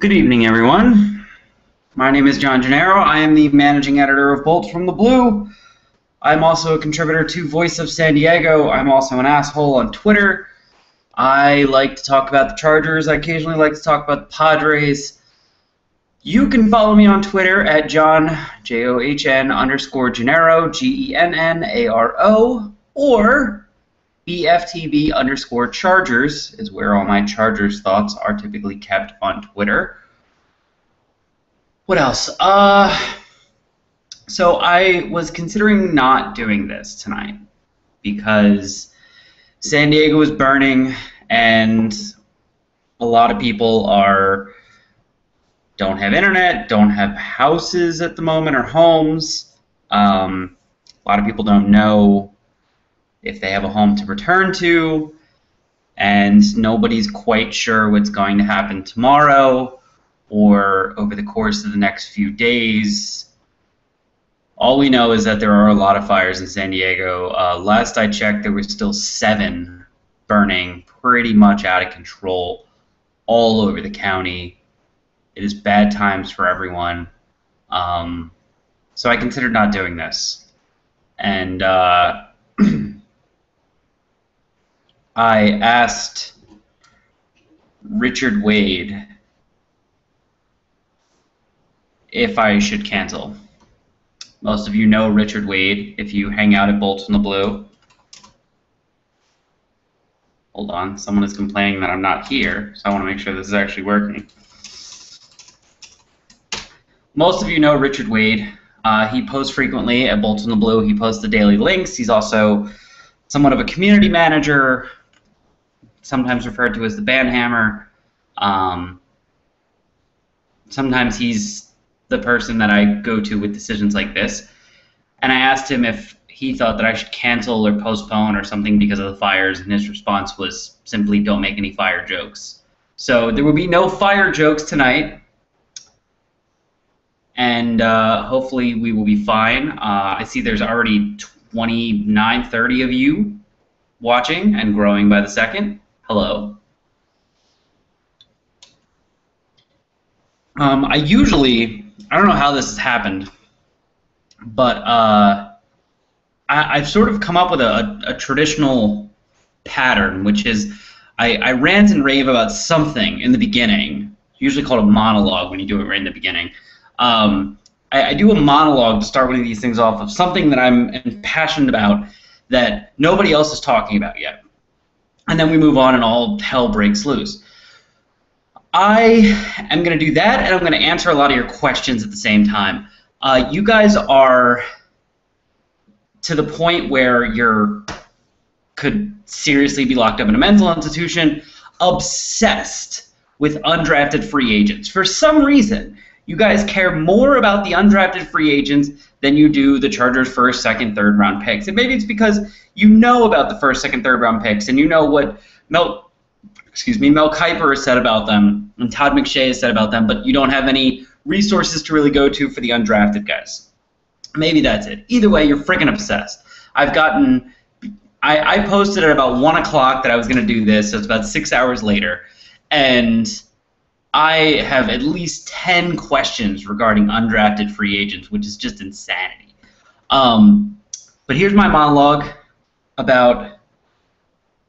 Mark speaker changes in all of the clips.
Speaker 1: Good evening, everyone. My name is John Gennaro. I am the managing editor of Bolts from the Blue. I'm also a contributor to Voice of San Diego. I'm also an asshole on Twitter. I like to talk about the Chargers. I occasionally like to talk about the Padres. You can follow me on Twitter at John, J O H N underscore Gennaro, G E N N A R O, or BFTB underscore Chargers is where all my Chargers thoughts are typically kept on Twitter. What else? Uh, so I was considering not doing this tonight because San Diego is burning and a lot of people are don't have internet, don't have houses at the moment or homes. Um, a lot of people don't know if they have a home to return to, and nobody's quite sure what's going to happen tomorrow or over the course of the next few days. All we know is that there are a lot of fires in San Diego. Uh, last I checked, there were still seven burning, pretty much out of control, all over the county. It is bad times for everyone. Um, so I considered not doing this. And uh, I asked Richard Wade if I should cancel. Most of you know Richard Wade if you hang out at Bolts in the Blue. Hold on, someone is complaining that I'm not here, so I want to make sure this is actually working. Most of you know Richard Wade. Uh, he posts frequently at Bolts in the Blue. He posts the daily links. He's also somewhat of a community manager, sometimes referred to as the banhammer. Um, sometimes he's the person that I go to with decisions like this. And I asked him if he thought that I should cancel or postpone or something because of the fires, and his response was simply don't make any fire jokes. So there will be no fire jokes tonight. And uh, hopefully we will be fine. Uh, I see there's already 29, 30 of you watching and growing by the second. Hello. Um, I usually, I don't know how this has happened, but uh, I, have sort of come up with a, a, traditional pattern, which is I, I, rant and rave about something in the beginning, usually called a monologue when you do it right in the beginning. Um, I, I do a monologue to start one of these things off of something that I'm passionate about that nobody else is talking about yet and then we move on and all hell breaks loose. I am going to do that, and I'm going to answer a lot of your questions at the same time. Uh, you guys are to the point where you're could seriously be locked up in a mental institution, obsessed with undrafted free agents. For some reason, you guys care more about the undrafted free agents than you do the Chargers' first, second, third round picks. And maybe it's because you know about the first, second, third round picks, and you know what Mel, excuse me, Mel Kiper has said about them, and Todd McShay has said about them, but you don't have any resources to really go to for the undrafted guys. Maybe that's it. Either way, you're freaking obsessed. I've gotten, I, I posted at about one o'clock that I was going to do this, so it's about six hours later, and I have at least 10 questions regarding undrafted free agents, which is just insanity. Um, but here's my monologue about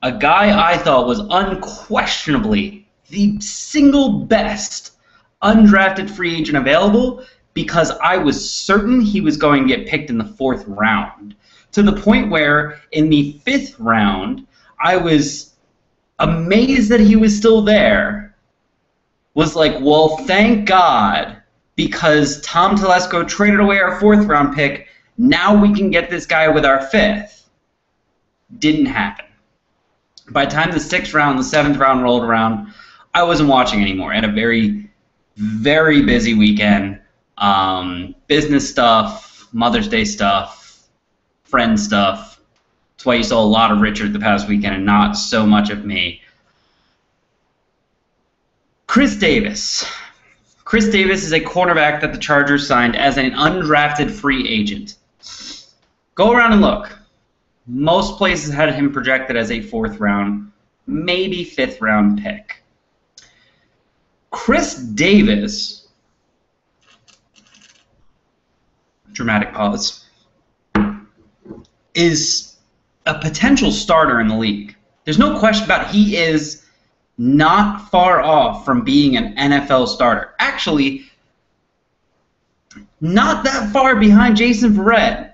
Speaker 1: a guy I thought was unquestionably the single best undrafted free agent available because I was certain he was going to get picked in the fourth round. To the point where in the fifth round, I was amazed that he was still there was like, well, thank God, because Tom Telesco traded away our fourth round pick. Now we can get this guy with our fifth. Didn't happen. By the time the sixth round, the seventh round rolled around, I wasn't watching anymore. I had a very, very busy weekend. Um, business stuff, Mother's Day stuff, friend stuff. That's why you saw a lot of Richard the past weekend and not so much of me. Chris Davis. Chris Davis is a cornerback that the Chargers signed as an undrafted free agent. Go around and look. Most places had him projected as a fourth round, maybe fifth round pick. Chris Davis, dramatic pause, is a potential starter in the league. There's no question about it. He is not far off from being an NFL starter. Actually, not that far behind Jason Verrett.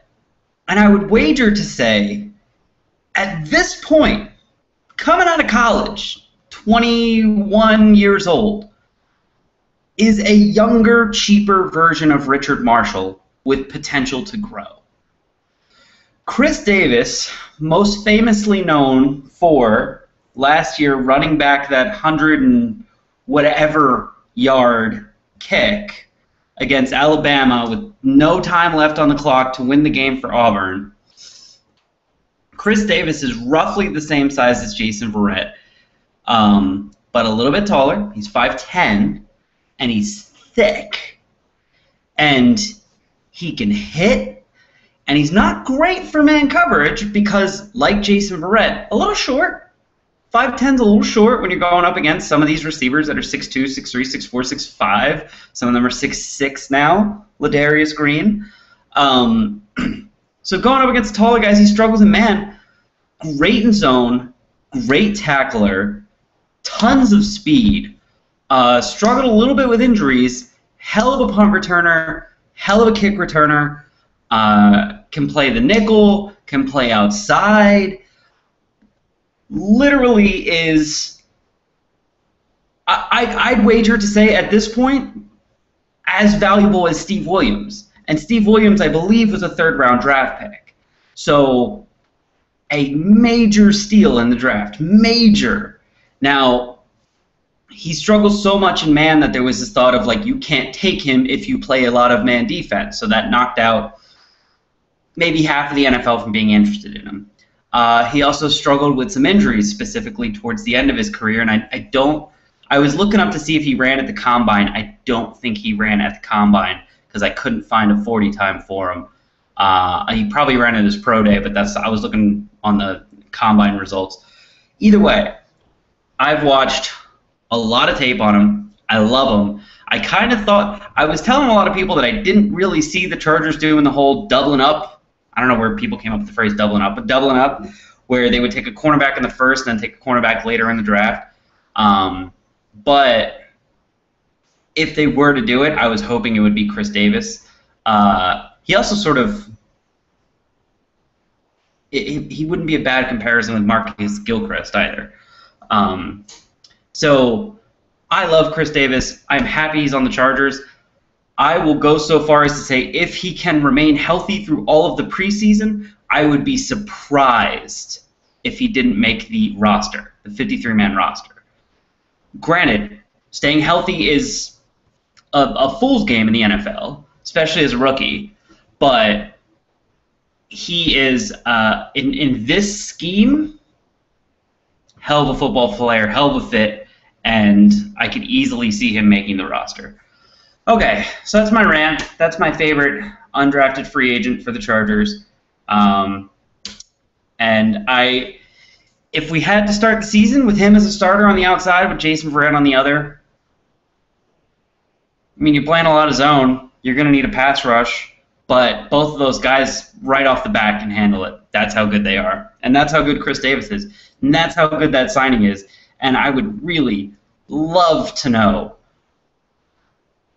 Speaker 1: And I would wager to say, at this point, coming out of college, 21 years old, is a younger, cheaper version of Richard Marshall with potential to grow. Chris Davis, most famously known for last year running back that 100 and whatever yard kick against Alabama with no time left on the clock to win the game for Auburn. Chris Davis is roughly the same size as Jason Verrett, um, but a little bit taller. He's 5'10, and he's thick. And he can hit, and he's not great for man coverage because, like Jason Verrett, a little short. 5'10's a little short when you're going up against some of these receivers that are 6'2, 6'3, 6'4, 6'5. Some of them are 6'6 now, Ladarius Green. Um, so going up against taller guys, he struggles in man. Great in zone, great tackler, tons of speed. Uh, struggled a little bit with injuries. Hell of a punt returner, hell of a kick returner. Uh, can play the nickel, can play outside. Literally is. I, I'd wager to say at this point, as valuable as Steve Williams. And Steve Williams, I believe, was a third round draft pick. So, a major steal in the draft. Major. Now, he struggles so much in man that there was this thought of like you can't take him if you play a lot of man defense. So that knocked out maybe half of the NFL from being interested in him. Uh, he also struggled with some injuries, specifically towards the end of his career, and I, I don't. I was looking up to see if he ran at the combine. I don't think he ran at the combine because I couldn't find a 40 time for him. Uh, he probably ran at his pro day, but that's I was looking on the combine results. Either way, I've watched a lot of tape on him. I love him. I kind of thought I was telling a lot of people that I didn't really see the Chargers doing the whole doubling up. I don't know where people came up with the phrase doubling up, but doubling up, where they would take a cornerback in the first and then take a cornerback later in the draft. Um, but if they were to do it, I was hoping it would be Chris Davis. Uh, he also sort of it, he wouldn't be a bad comparison with Marquise Gilchrist either. Um, so I love Chris Davis. I'm happy he's on the Chargers. I will go so far as to say if he can remain healthy through all of the preseason, I would be surprised if he didn't make the roster, the 53 man roster. Granted, staying healthy is a, a fool's game in the NFL, especially as a rookie, but he is uh, in in this scheme, hell of a football player, hell of a fit, and I could easily see him making the roster. Okay, so that's my rant. That's my favorite undrafted free agent for the Chargers. Um, and I, if we had to start the season with him as a starter on the outside, with Jason Verrett on the other, I mean, you're playing a lot of zone. You're going to need a pass rush, but both of those guys right off the bat can handle it. That's how good they are, and that's how good Chris Davis is, and that's how good that signing is. And I would really love to know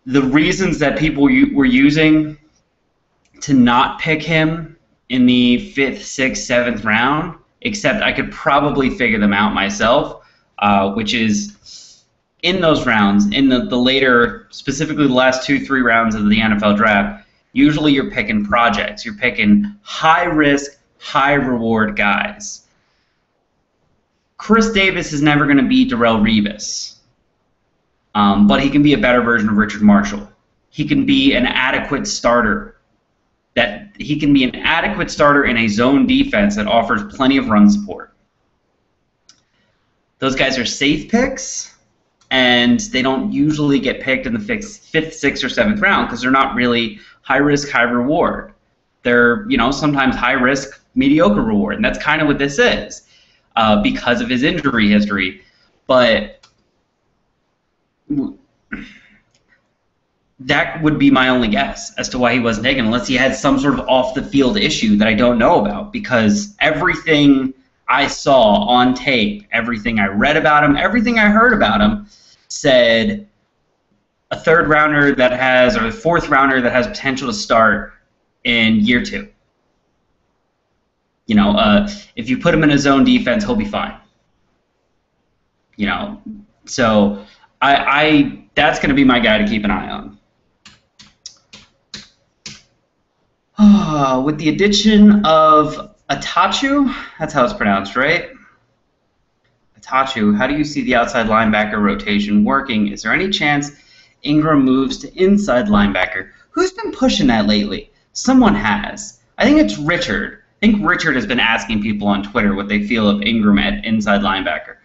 Speaker 1: the reasons that people were using to not pick him in the fifth, sixth, seventh round. Except I could probably figure them out myself, uh, which is in those rounds, in the, the later, specifically the last two, three rounds of the NFL draft, usually you're picking projects. You're picking high risk, high reward guys. Chris Davis is never going to be Darrelle Revis, um, but he can be a better version of Richard Marshall. He can be an adequate starter. That he can be an adequate starter in a zone defense that offers plenty of run support. Those guys are safe picks and they don't usually get picked in the fifth, sixth, or seventh round because they're not really high risk, high reward. They're you know sometimes high risk, mediocre reward, and that's kind of what this is uh, because of his injury history. But that would be my only guess as to why he wasn't taken, unless he had some sort of off the field issue that I don't know about. Because everything I saw on tape, everything I read about him, everything I heard about him said a third rounder that has, or a fourth rounder that has potential to start in year two. You know, uh, if you put him in a zone defense, he'll be fine. You know, so I, I that's going to be my guy to keep an eye on. with the addition of Attaochu, that's how it's pronounced, right? Attaochu, how do you see the outside linebacker rotation working? Is there any chance Ingram moves to inside linebacker? Who's been pushing that lately? Someone has. I think it's Richard. I think Richard has been asking people on Twitter what they feel of Ingram at inside linebacker.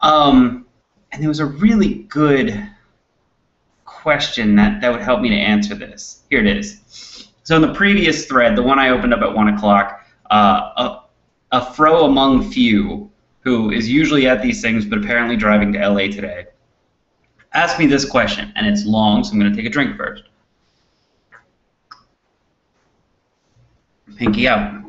Speaker 1: Um, and there was a really good question that, that would help me to answer this. Here it is. So in the previous thread, the one I opened up at 1 o'clock, uh, a, a fro among few, who is usually at these things but apparently driving to LA today, asked me this question, and it's long, so I'm going to take a drink first. Pinky out.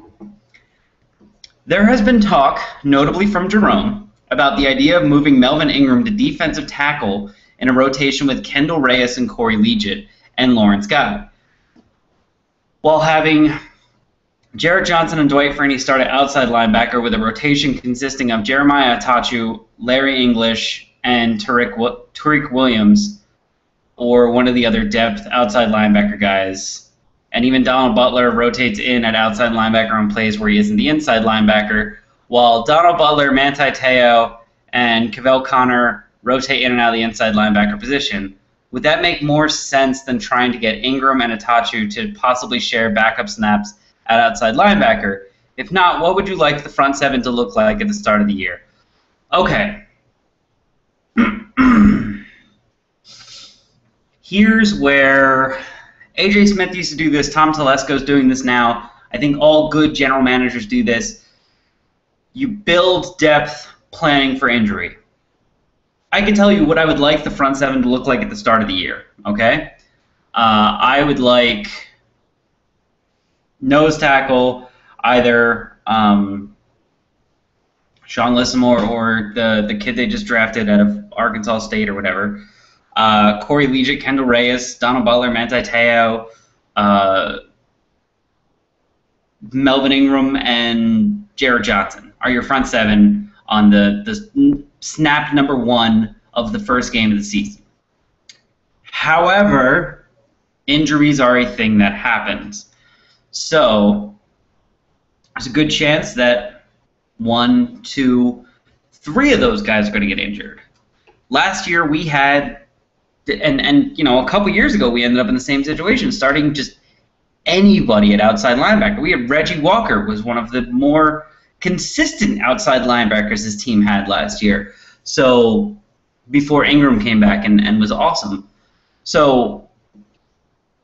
Speaker 1: There has been talk, notably from Jerome, about the idea of moving Melvin Ingram to defensive tackle in a rotation with Kendall Reyes and Corey Liuget and Lawrence Guy while having Jarrett Johnson and Dwight Freeney start at outside linebacker with a rotation consisting of Jeremiah Attaochu, Larry English, and Tourek, Tourek Williams, or one of the other depth outside linebacker guys. And even Donald Butler rotates in at outside linebacker on plays where he isn't the inside linebacker, while Donald Butler, Manti Te'o, and Kavell Connor rotate in and out of the inside linebacker position. Would that make more sense than trying to get Ingram and Attaochu to possibly share backup snaps at outside linebacker? If not, what would you like the front seven to look like at the start of the year? Okay. Here's where AJ Smith used to do this. Tom Telesco's doing this now. I think all good general managers do this. You build depth planning for injury. I can tell you what I would like the front seven to look like at the start of the year. Okay, uh, I would like nose tackle either um, Sean Lissemore or the the kid they just drafted out of Arkansas State or whatever. Uh, Corey Liuget, Kendall Reyes, Donald Butler, Manti Te'o, uh, Melvin Ingram, and Jarrett Johnson are your front seven on the the snap number one of the first game of the season. However, injuries are a thing that happens. So there's a good chance that one, two, three of those guys are going to get injured. Last year we had, and and you know a couple years ago we ended up in the same situation, starting just anybody at outside linebacker. We had Reggie Walker was one of the more consistent outside linebackers his team had last year. So before Ingram came back and, and was awesome. So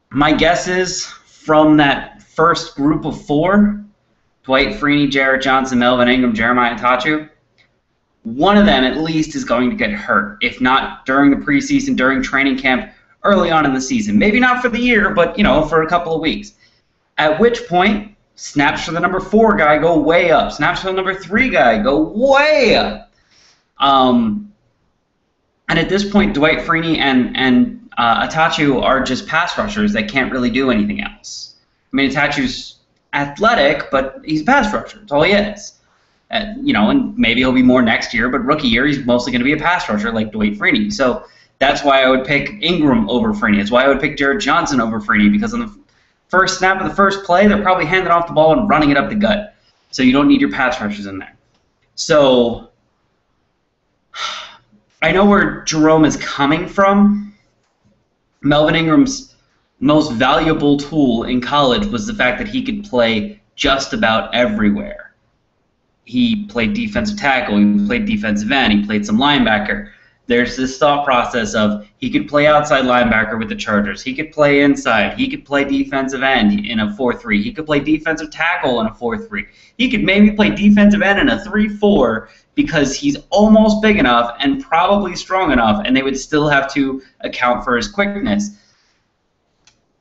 Speaker 1: my guess is from that first group of four, Dwight Freeney, Jarrett Johnson, Melvin Ingram, Jeremiah Attaochu, one of them at least is going to get hurt, if not during the preseason, during training camp, early on in the season. Maybe not for the year, but you know, for a couple of weeks. At which point, snaps for the number four guy go way up. Snaps for the number three guy go way up. Um, and at this point, Dwight Freeney and and uh, Attaochu are just pass rushers that can't really do anything else. I mean, Attaochu's athletic, but he's a pass rusher. That's all he is. And, you know, and maybe he'll be more next year, but rookie year he's mostly going to be a pass rusher like Dwight Freeney. So that's why I would pick Ingram over Freeney. That's why I would pick Jarrett Johnson over Freeney because on the first snap of the first play, they're probably handing off the ball and running it up the gut. So you don't need your pass rushers in there. So I know where Jerome is coming from. Melvin Ingram's most valuable tool in college was the fact that he could play just about everywhere. He played defensive tackle, he played defensive end, he played some linebacker. There's this thought process of he could play outside linebacker with the Chargers. He could play inside. He could play defensive end in a 4 3. He could play defensive tackle in a 4 3. He could maybe play defensive end in a 3 4 because he's almost big enough and probably strong enough, and they would still have to account for his quickness.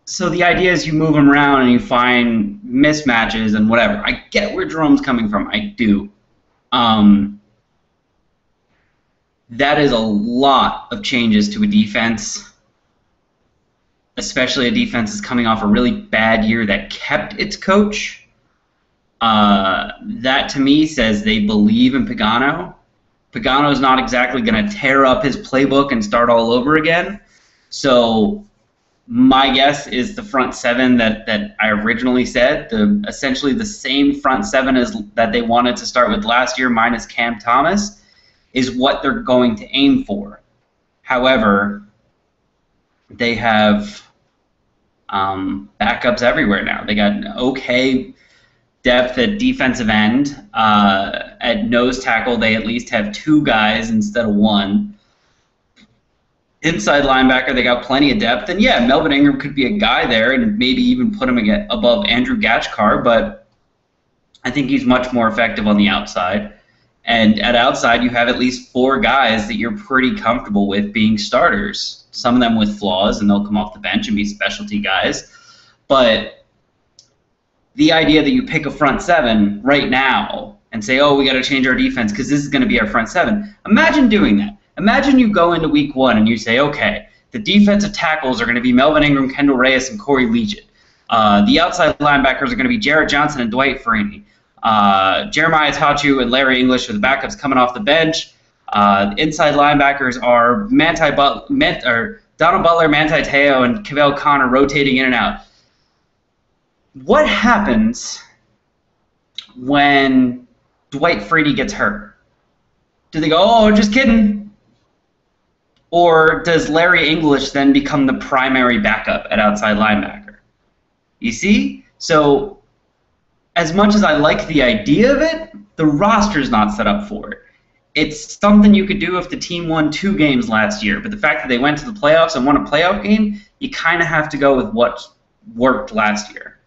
Speaker 1: So the idea is you move him around and you find mismatches and whatever. I get where Jerome's coming from. I do. Um, that is a lot of changes to a defense, especially a defense that's coming off a really bad year that kept its coach. Uh, that to me says they believe in Pagano. Pagano is not exactly going to tear up his playbook and start all over again. So my guess is the front seven that, that I originally said, the essentially the same front seven as that they wanted to start with last year, minus Cam Thomas is what they're going to aim for. However, they have um, backups everywhere now. They got okay depth at defensive end. Uh, at nose tackle, they at least have two guys instead of one. Inside linebacker, they got plenty of depth. And yeah, Melvin Ingram could be a guy there and maybe even put him above Andrew Gachkar, but I think he's much more effective on the outside. And at outside, you have at least four guys that you're pretty comfortable with being starters. Some of them with flaws, and they'll come off the bench and be specialty guys. But the idea that you pick a front seven right now and say, oh, we got to change our defense because this is going to be our front seven. Imagine doing that. Imagine you go into week one and you say, okay, the defensive tackles are going to be Melvin Ingram, Kendall Reyes, and Corey Liuget. Uh, the outside linebackers are going to be Jarrett Johnson and Dwight Freeney. Uh, Jeremiah Attaochu and Larry English are the backups coming off the bench. Uh, inside linebackers are Manti but- or Donald Butler, Manti Te'o, and Kavell Connor rotating in and out. What happens when Dwight Freeney gets hurt? Do they go, oh, just kidding? Or does Larry English then become the primary backup at outside linebacker? You see? So as much as I like the idea of it, the roster's not set up for it. It's something you could do if the team won two games last year, but the fact that they went to the playoffs and won a playoff game, you kind of have to go with what worked last year.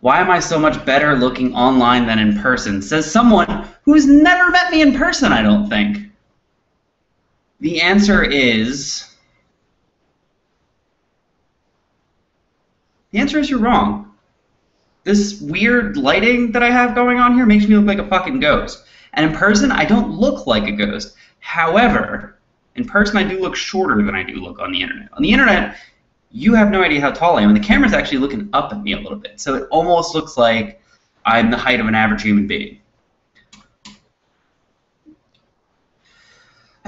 Speaker 1: Why am I so much better looking online than in person? Says someone who's never met me in person, I don't think. The answer is The answer is you're wrong. This weird lighting that I have going on here makes me look like a fucking ghost. And in person, I don't look like a ghost. However, in person, I do look shorter than I do look on the internet. On the internet, you have no idea how tall I am, and the camera's actually looking up at me a little bit. So it almost looks like I'm the height of an average human being.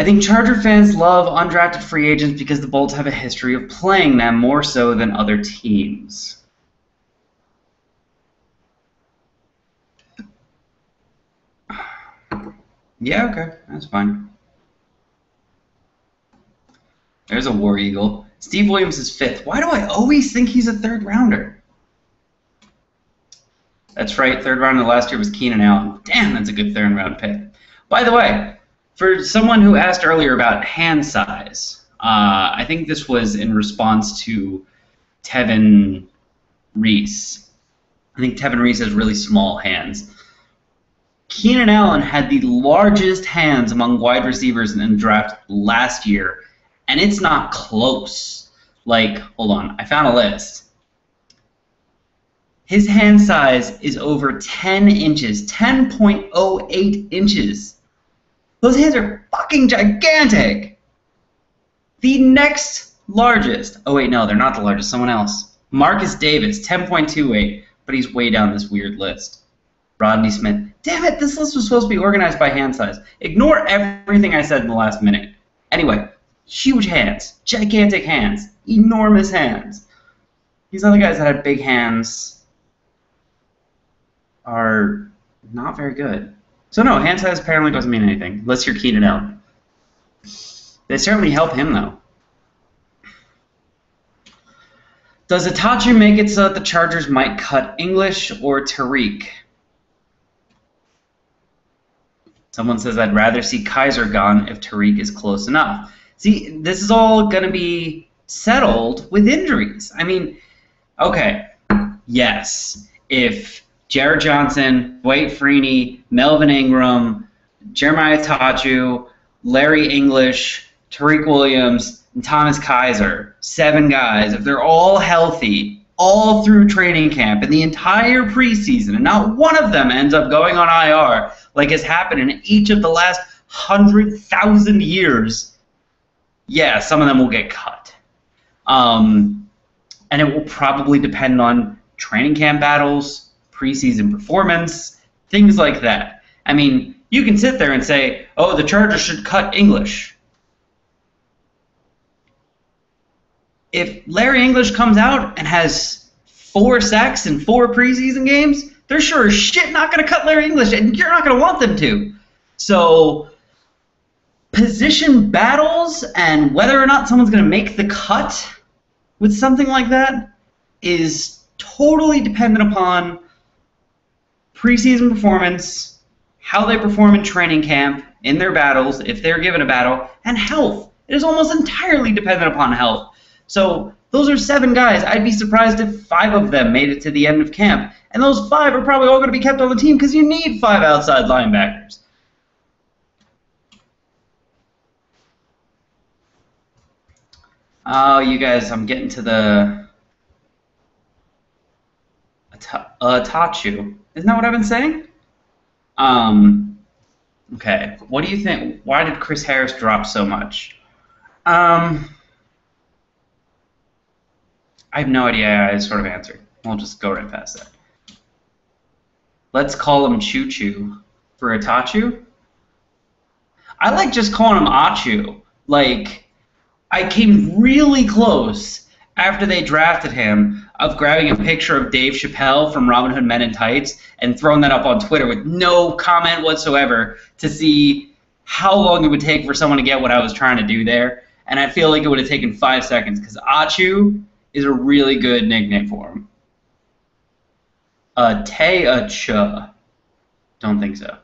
Speaker 1: I think Charger fans love undrafted free agents because the Bolts have a history of playing them more so than other teams. Yeah, okay, that's fine. There's a War Eagle. Steve Williams is fifth. Why do I always think he's a third rounder? That's right, third round of last year was Keenan Allen. Damn, that's a good third round pick. By the way, for someone who asked earlier about hand size, uh, I think this was in response to Tevin Reese. I think Tevin Reese has really small hands. Keenan Allen had the largest hands among wide receivers in the draft last year, and it's not close. Like, hold on, I found a list. His hand size is over 10 inches, 10.08 inches. Those hands are fucking gigantic. The next largest. Oh wait, no, they're not the largest. Someone else. Marcus Davis, 10.28, but he's way down this weird list. Rodney Smith. Damn it, this list was supposed to be organized by hand size. Ignore everything I said in the last minute. Anyway, huge hands, gigantic hands, enormous hands. These other guys that had big hands are not very good. So no, hand size apparently doesn't mean anything, unless you're Keenan Allen. They certainly help him though. Does Attaochu make it so that the Chargers might cut English or Tourek? Someone says I'd rather see Keiser gone if Tourek is close enough. See, this is all going to be settled with injuries. I mean, okay, yes, if Jarrett Johnson, Dwight Freeney, Melvin Ingram, Jeremiah Attaochu, Larry English, Tourek Williams, and Thomas Keiser. Seven guys, if they're all healthy all through training camp and the entire preseason, and not one of them ends up going on IR, like has happened in each of the last hundred thousand years, yeah, some of them will get cut. Um, and it will probably depend on training camp battles, preseason performance, things like that. I mean, you can sit there and say, oh, the Chargers should cut English. If Larry English comes out and has four sacks in four preseason games, they're sure as shit not going to cut Larry English, and you're not going to want them to. So, position battles and whether or not someone's going to make the cut with something like that is totally dependent upon preseason performance, how they perform in training camp, in their battles, if they're given a battle, and health. It is almost entirely dependent upon health. So those are seven guys. I'd be surprised if five of them made it to the end of camp. And those five are probably all going to be kept on the team because you need five outside linebackers. Oh, you guys, I'm getting to the Attaochu. Isn't that what I've been saying? Um, okay. What do you think? Why did Chris Harris drop so much? Um, I have no idea. I sort of answered. We'll just go right past that. Let's call him Choo Choo for Attaochu. I like just calling him Achu. Like, I came really close after they drafted him of grabbing a picture of Dave Chappelle from Robin Hood Men in Tights and throwing that up on Twitter with no comment whatsoever to see how long it would take for someone to get what I was trying to do there. And I feel like it would have taken five seconds because Achu is a really good nickname for him. Uh, Tay a Don't think so.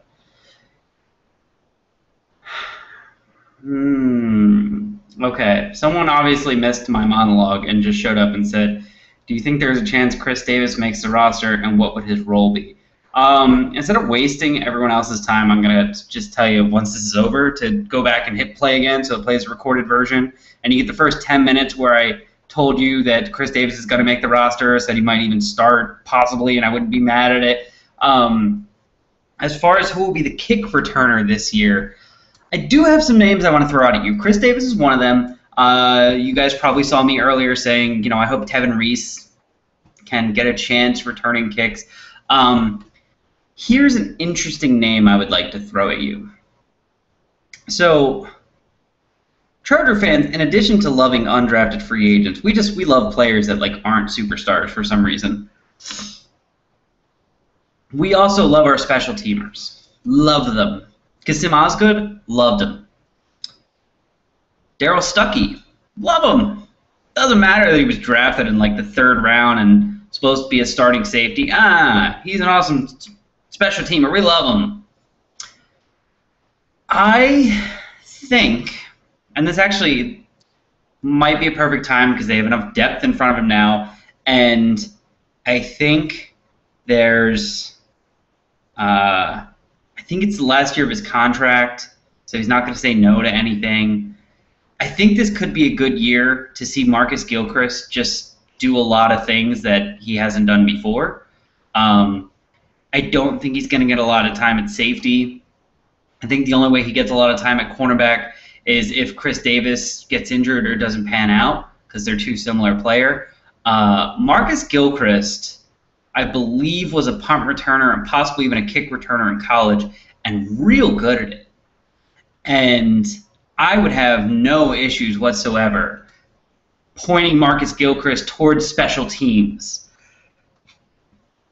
Speaker 1: Hmm. Okay. Someone obviously missed my monologue and just showed up and said, "Do you think there's a chance Chris Davis makes the roster, and what would his role be?" Um, instead of wasting everyone else's time, I'm gonna just tell you once this is over to go back and hit play again, so it plays a recorded version, and you get the first 10 minutes where I told you that Chris Davis is going to make the roster, said he might even start possibly, and I wouldn't be mad at it. Um, as far as who will be the kick returner this year, I do have some names I want to throw out at you. Chris Davis is one of them. Uh, you guys probably saw me earlier saying, you know, I hope Tevin Reese can get a chance returning kicks. Um, here's an interesting name I would like to throw at you. So Charger fans, in addition to loving undrafted free agents, we just we love players that like aren't superstars for some reason. We also love our special teamers. Love them. Kassim Osgood, loved him. Darrell Stuckey, love him. Doesn't matter that he was drafted in like the third round and supposed to be a starting safety. Ah, he's an awesome special teamer. We love him. I think and this actually might be a perfect time because they have enough depth in front of him now, and I think there's, uh, I think it's the last year of his contract, so he's not going to say no to anything. I think this could be a good year to see Marcus Gilchrist just do a lot of things that he hasn't done before. Um, I don't think he's going to get a lot of time at safety. I think the only way he gets a lot of time at cornerback is if Chris Davis gets injured or doesn't pan out because they're too similar player. Uh, Marcus Gilchrist, I believe, was a punt returner and possibly even a kick returner in college, and real good at it. And I would have no issues whatsoever pointing Marcus Gilchrist towards special teams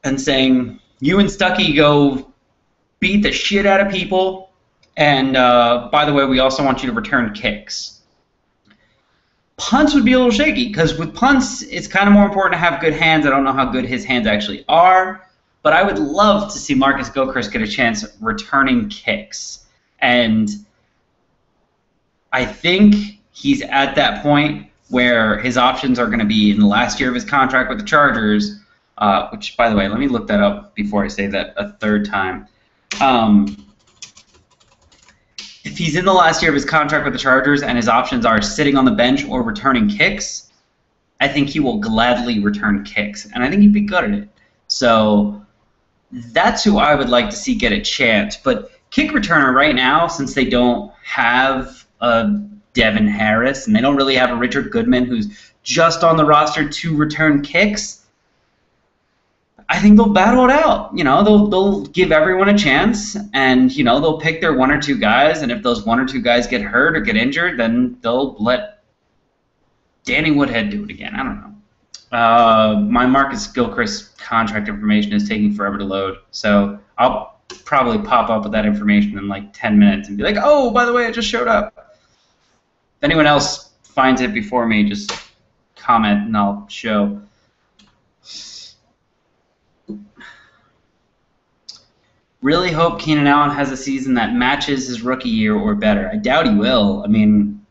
Speaker 1: and saying, "You and Stuckey go beat the shit out of people and uh, by the way, we also want you to return kicks. Punts would be a little shaky because with punts, it's kind of more important to have good hands. I don't know how good his hands actually are, but I would love to see Marcus Gilchrist get a chance returning kicks. And I think he's at that point where his options are going to be in the last year of his contract with the Chargers, uh, which, by the way, let me look that up before I say that a third time. Um, if he's in the last year of his contract with the Chargers and his options are sitting on the bench or returning kicks, I think he will gladly return kicks, and I think he'd be good at it. So that's who I would like to see get a chance. But kick returner right now, since they don't have a Devin Harris and they don't really have a Richard Goodman who's just on the roster to return kicks, I think they'll battle it out. You know, they'll they'll give everyone a chance, and you know they'll pick their one or two guys, and if those one or two guys get hurt or get injured, then they'll let Danny Woodhead do it again. I don't know. Uh, my Marcus Gilchrist contract information is taking forever to load, so I'll probably pop up with that information in like 10 minutes and be like, oh, by the way, it just showed up. Anyone else finds it before me, just comment and I'll show. Really hope Keenan Allen has a season that matches his rookie year or better. I doubt he will. I mean,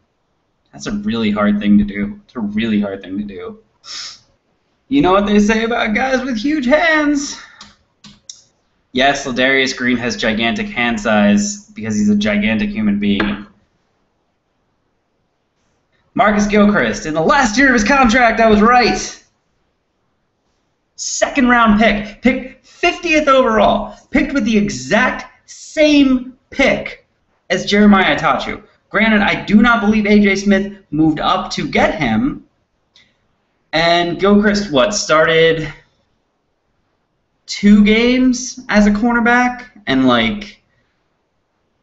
Speaker 1: that's a really hard thing to do. It's a really hard thing to do. You know what they say about guys with huge hands? Yes, Ladarius Green has gigantic hand size because he's a gigantic human being. Marcus Gilchrist, in the last year of his contract, I was right. Second round pick, picked 50th overall, picked with the exact same pick as Jeremiah Attaochu. Granted, I do not believe AJ Smith moved up to get him, and Gilchrist, what, started two games as a cornerback and like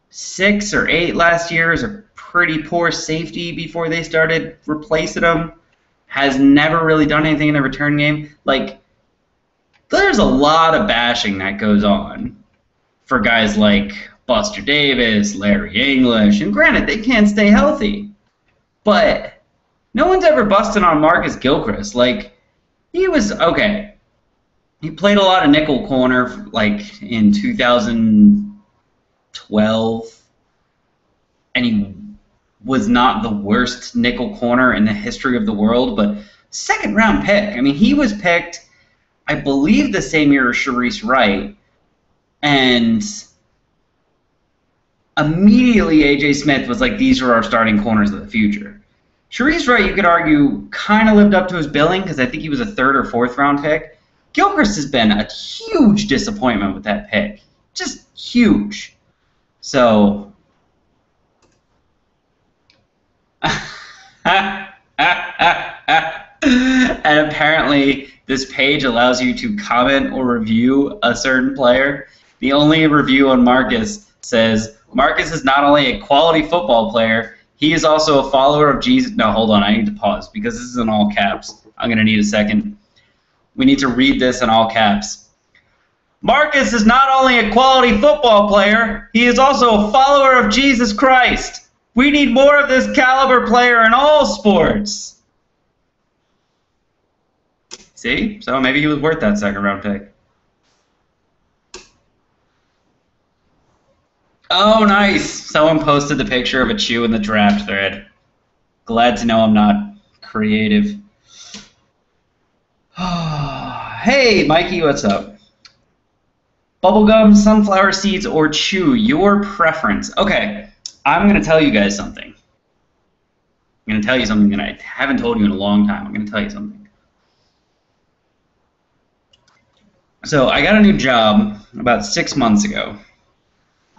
Speaker 1: six or eight last year as a pretty poor safety before they started replacing him. Has never really done anything in the return game. Like, there's a lot of bashing that goes on for guys like Buster Davis, Larry English, and granted, they can't stay healthy. But no one's ever busted on Marcus Gilchrist. Like, he was okay. He played a lot of nickel corner, like in 2012, and he was not the worst nickel corner in the history of the world. But second round pick. I mean, he was picked, I believe, the same year as Shareece Wright, and immediately AJ Smith was like, "These are our starting corners of the future." Shareece Wright, you could argue, kind of lived up to his billing because I think he was a third or fourth round pick. Gilchrist has been a huge disappointment with that pick. Just huge. So. and apparently, this page allows you to comment or review a certain player. The only review on Marcus says Marcus is not only a quality football player, he is also a follower of Jesus. No, hold on. I need to pause because this is in all caps. I'm going to need a second. We need to read this in all caps. Marcus is not only a quality football player, he is also a follower of Jesus Christ. We need more of this caliber player in all sports. See? So maybe he was worth that second round pick. Oh, nice. Someone posted the picture of Achu in the draft thread. Glad to know I'm not creative. hey, Mikey, what's up? Bubblegum, sunflower seeds, or chew, your preference. Okay, I'm going to tell you guys something. I'm going to tell you something that I haven't told you in a long time. I'm going to tell you something. So, I got a new job about six months ago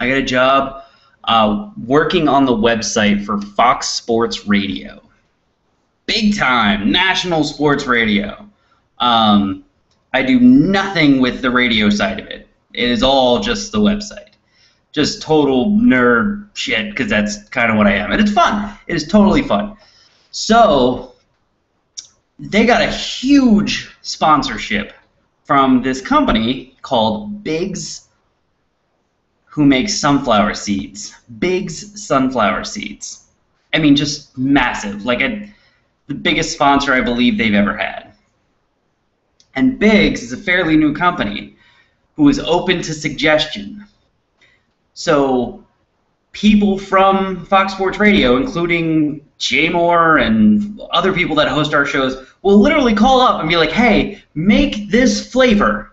Speaker 1: I got a job uh, working on the website for Fox Sports Radio. Big time, national sports radio. Um, I do nothing with the radio side of it. It is all just the website. Just total nerd shit, because that's kind of what I am. And it's fun. It is totally fun. So, they got a huge sponsorship from this company called BIGS who makes sunflower seeds. BIGS sunflower seeds. I mean, just massive. Like a, the biggest sponsor I believe they've ever had. And BIGS is a fairly new company who is open to suggestion. So people from Fox Sports Radio, including Jay Mohr and other people that host our shows, will literally call up and be like, "Hey, make this flavor,"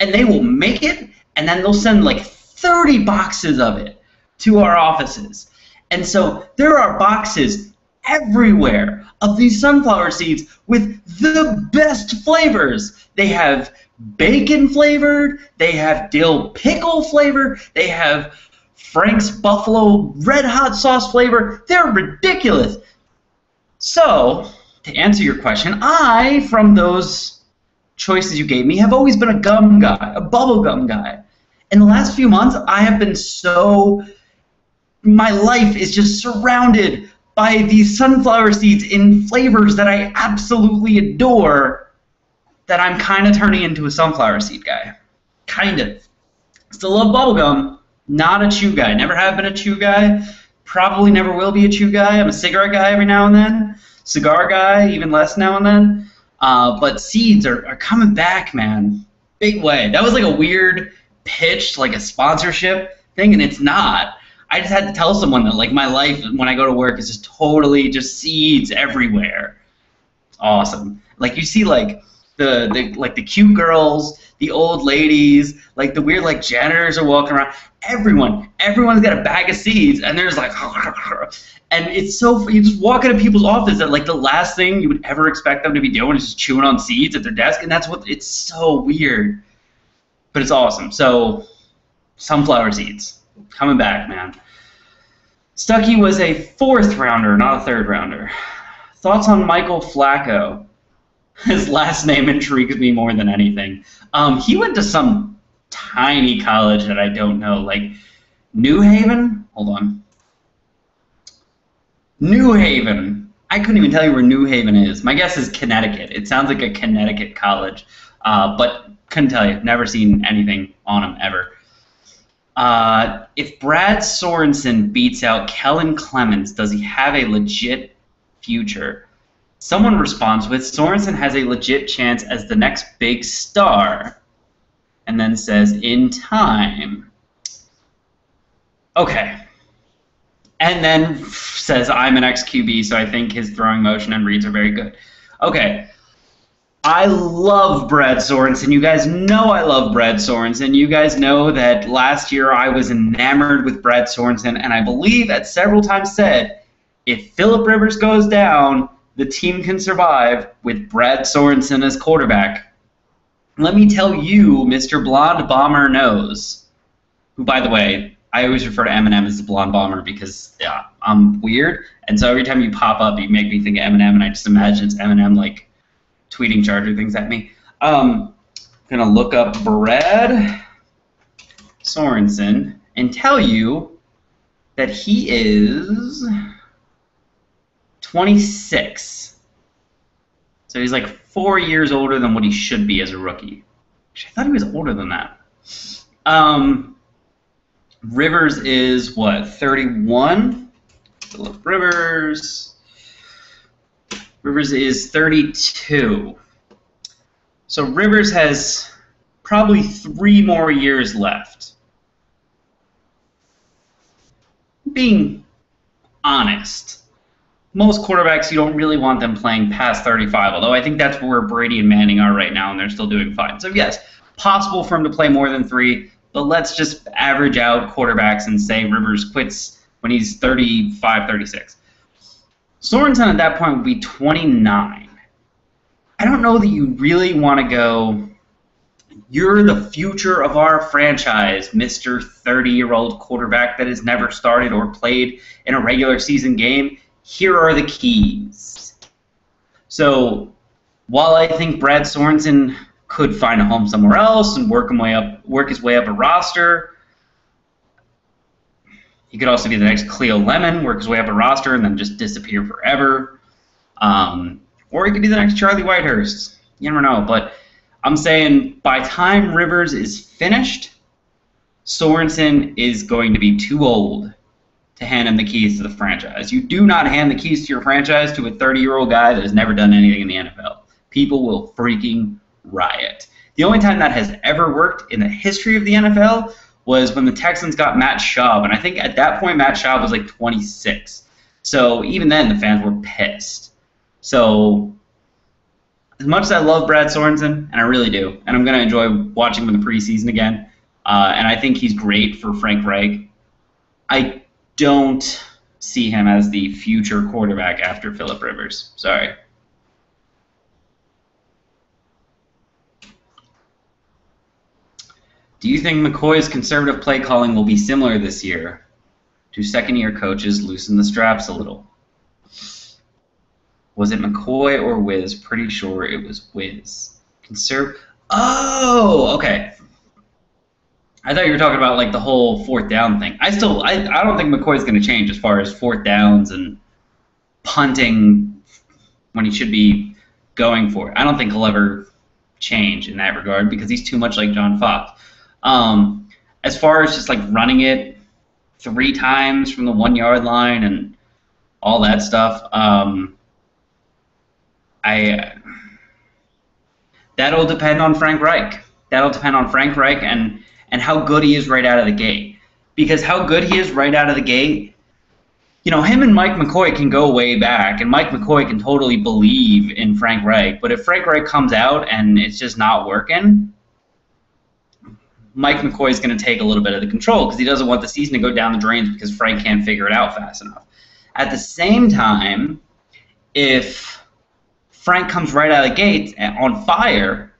Speaker 1: and they will make it, and then they'll send like 30 boxes of it to our offices. And so there are boxes everywhere of these sunflower seeds with the best flavors. They have bacon flavored, they have dill pickle flavor, they have Frank's Buffalo red hot sauce flavor. They're ridiculous. So, to answer your question, I, from those choices you gave me, have always been a gum guy, a bubble gum guy. In the last few months, I have been so. My life is just surrounded by these sunflower seeds in flavors that I absolutely adore that I'm kind of turning into a sunflower seed guy. Kind of. Still love bubblegum, not a chew guy. Never have been a chew guy. Probably never will be a chew guy. I'm a cigarette guy every now and then. Cigar guy, even less now and then. Uh, but seeds are, are coming back, man. Big way. That was like a weird pitch, like a sponsorship thing, and it's not. I just had to tell someone that like my life when I go to work is just totally just seeds everywhere. It's awesome. Like you see like the, the like the cute girls, the old ladies, like the weird like janitors are walking around. Everyone, everyone's got a bag of seeds, and there's like, and it's so you just walk into people's office that like the last thing you would ever expect them to be doing is just chewing on seeds at their desk, and that's what it's so weird, but it's awesome. So, sunflower seeds coming back, man. Stuckey was a fourth rounder, not a third rounder. Thoughts on Michael Flacco? His last name intrigues me more than anything. Um, he went to some tiny college that I don't know, like New Haven. Hold on. New Haven. I couldn't even tell you where New Haven is. My guess is Connecticut. It sounds like a Connecticut college, uh, but couldn't tell you. Never seen anything on him ever. Uh, if Brad Sorensen beats out Kellen Clemens, does he have a legit future? Someone responds with Sorensen has a legit chance as the next big star, and then says in time. Okay. And then says I'm an XQB, so I think his throwing motion and reads are very good. Okay. I love Brad Sorensen. You guys know I love Brad Sorensen. You guys know that last year I was enamored with Brad Sorensen, and I believe at several times said, if Philip Rivers goes down, the team can survive with Brad Sorensen as quarterback. Let me tell you, Mr. Blonde Bomber knows, who, by the way, I always refer to Eminem as the Blonde Bomber because, yeah, I'm weird, and so every time you pop up, you make me think of Eminem, and I just imagine it's Eminem, like, tweeting Charger things at me. Um, I'm going to look up Brad Sorensen and tell you that he is 26. So he's like four years older than what he should be as a rookie. I thought he was older than that. Um, Rivers is what, 31? Philip Rivers. Rivers is 32. So Rivers has probably three more years left. Being honest most quarterbacks, you don't really want them playing past 35, although I think that's where Brady and Manning are right now, and they're still doing fine. So, yes, possible for him to play more than three, but let's just average out quarterbacks and say Rivers quits when he's 35, 36. Sorensen at that point would be 29. I don't know that you really want to go, you're the future of our franchise, Mr. 30 year old quarterback that has never started or played in a regular season game here are the keys. So while I think Brad Sorensen could find a home somewhere else and work his way up, work his way up a roster, he could also be the next Cleo Lemon, work his way up a roster, and then just disappear forever. Um, or he could be the next Charlie Whitehurst. You never know. But I'm saying by time Rivers is finished, Sorensen is going to be too old to hand him the keys to the franchise. You do not hand the keys to your franchise to a 30 year old guy that has never done anything in the NFL. People will freaking riot. The only time that has ever worked in the history of the NFL was when the Texans got Matt Schaub, and I think at that point Matt Schaub was like 26. So even then, the fans were pissed. So as much as I love Brad Sorensen, and I really do, and I'm going to enjoy watching him in the preseason again, uh, and I think he's great for Frank Reich, I don't see him as the future quarterback after Philip Rivers. Sorry. Do you think McCoy's conservative play calling will be similar this year? Do second year coaches loosen the straps a little? Was it McCoy or Wiz? Pretty sure it was Wiz. Conserv. Oh, okay. I thought you were talking about like the whole fourth down thing. I still, I, I don't think McCoy's going to change as far as fourth downs and punting when he should be going for it. I don't think he'll ever change in that regard because he's too much like John Fox. Um, as far as just like running it three times from the one yard line and all that stuff, um, I that'll depend on Frank Reich. That'll depend on Frank Reich and and how good he is right out of the gate. Because how good he is right out of the gate, you know, him and Mike McCoy can go way back, and Mike McCoy can totally believe in Frank Reich. But if Frank Reich comes out and it's just not working, Mike McCoy is going to take a little bit of the control because he doesn't want the season to go down the drains because Frank can't figure it out fast enough. At the same time, if Frank comes right out of the gate eh, on fire,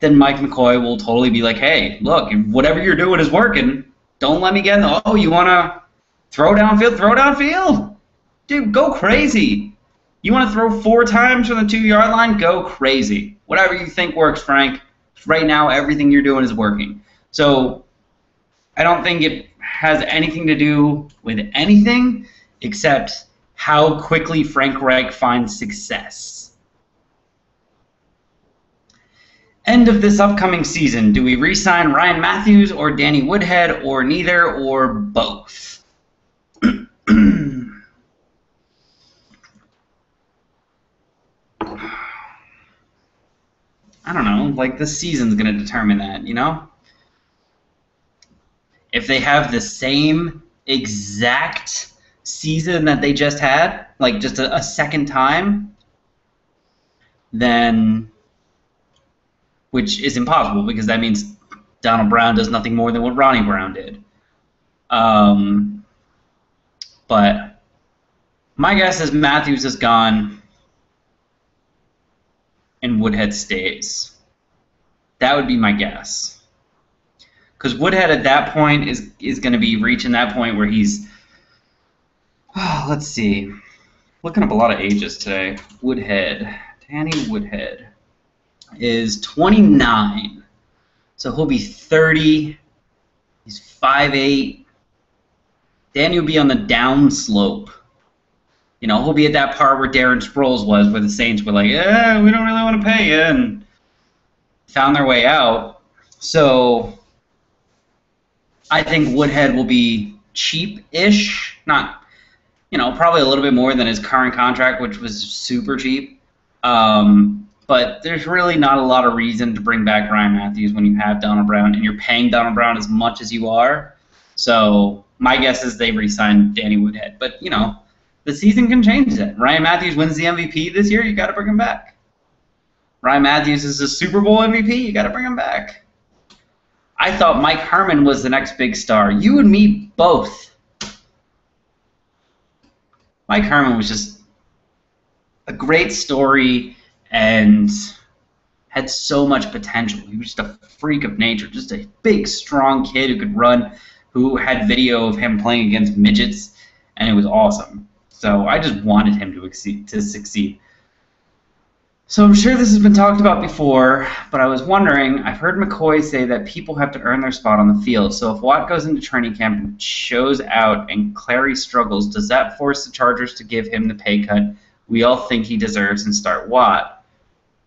Speaker 1: then Mike McCoy will totally be like, hey, look, whatever you're doing is working. Don't let me get in the, oh, you want to throw downfield? Throw downfield. Dude, go crazy. You want to throw four times from the two yard line? Go crazy. Whatever you think works, Frank. Right now, everything you're doing is working. So I don't think it has anything to do with anything except how quickly Frank Reich finds success. End of this upcoming season, do we re-sign Ryan Mathews or Danny Woodhead or neither or both? I don't know. Like the season's going to determine that, you know? If they have the same exact season that they just had, like just a, a second time, then which is impossible because that means Donald Brown does nothing more than what Ronnie Brown did. Um, but my guess is Mathews is gone and Woodhead stays. That would be my guess. Because Woodhead at that point is is going to be reaching that point where he's. Oh, let's see. Looking up a lot of ages today. Woodhead. Danny Woodhead is 29. So he'll be 30. He's 5'8. Danny will be on the down slope. You know, he'll be at that part where Darren Sproles was, where the Saints were like, "Yeah, we don't really want to pay you," and found their way out. So I think Woodhead will be cheap-ish, not, you know, probably a little bit more than his current contract, which was super cheap. Um, but there's really not a lot of reason to bring back Ryan Mathews when you have Donald Brown and you're paying Donald Brown as much as you are. So my guess is they re-signed Danny Woodhead. But you know, the season can change that. Ryan Mathews wins the MVP this year, you got to bring him back. Ryan Mathews is a Super Bowl MVP, you got to bring him back. I thought Mike Herman was the next big star. You and me both. Mike Herman was just a great story and had so much potential. He was just a freak of nature, just a big, strong kid who could run, who had video of him playing against midgets, and it was awesome. So I just wanted him to, to succeed. So I'm sure this has been talked about before, but I was wondering, I've heard McCoy say that people have to earn their spot on the field. So if Watt goes into training camp and shows out and Clary struggles, does that force the Chargers to give him the pay cut we all think he deserves and start Watt?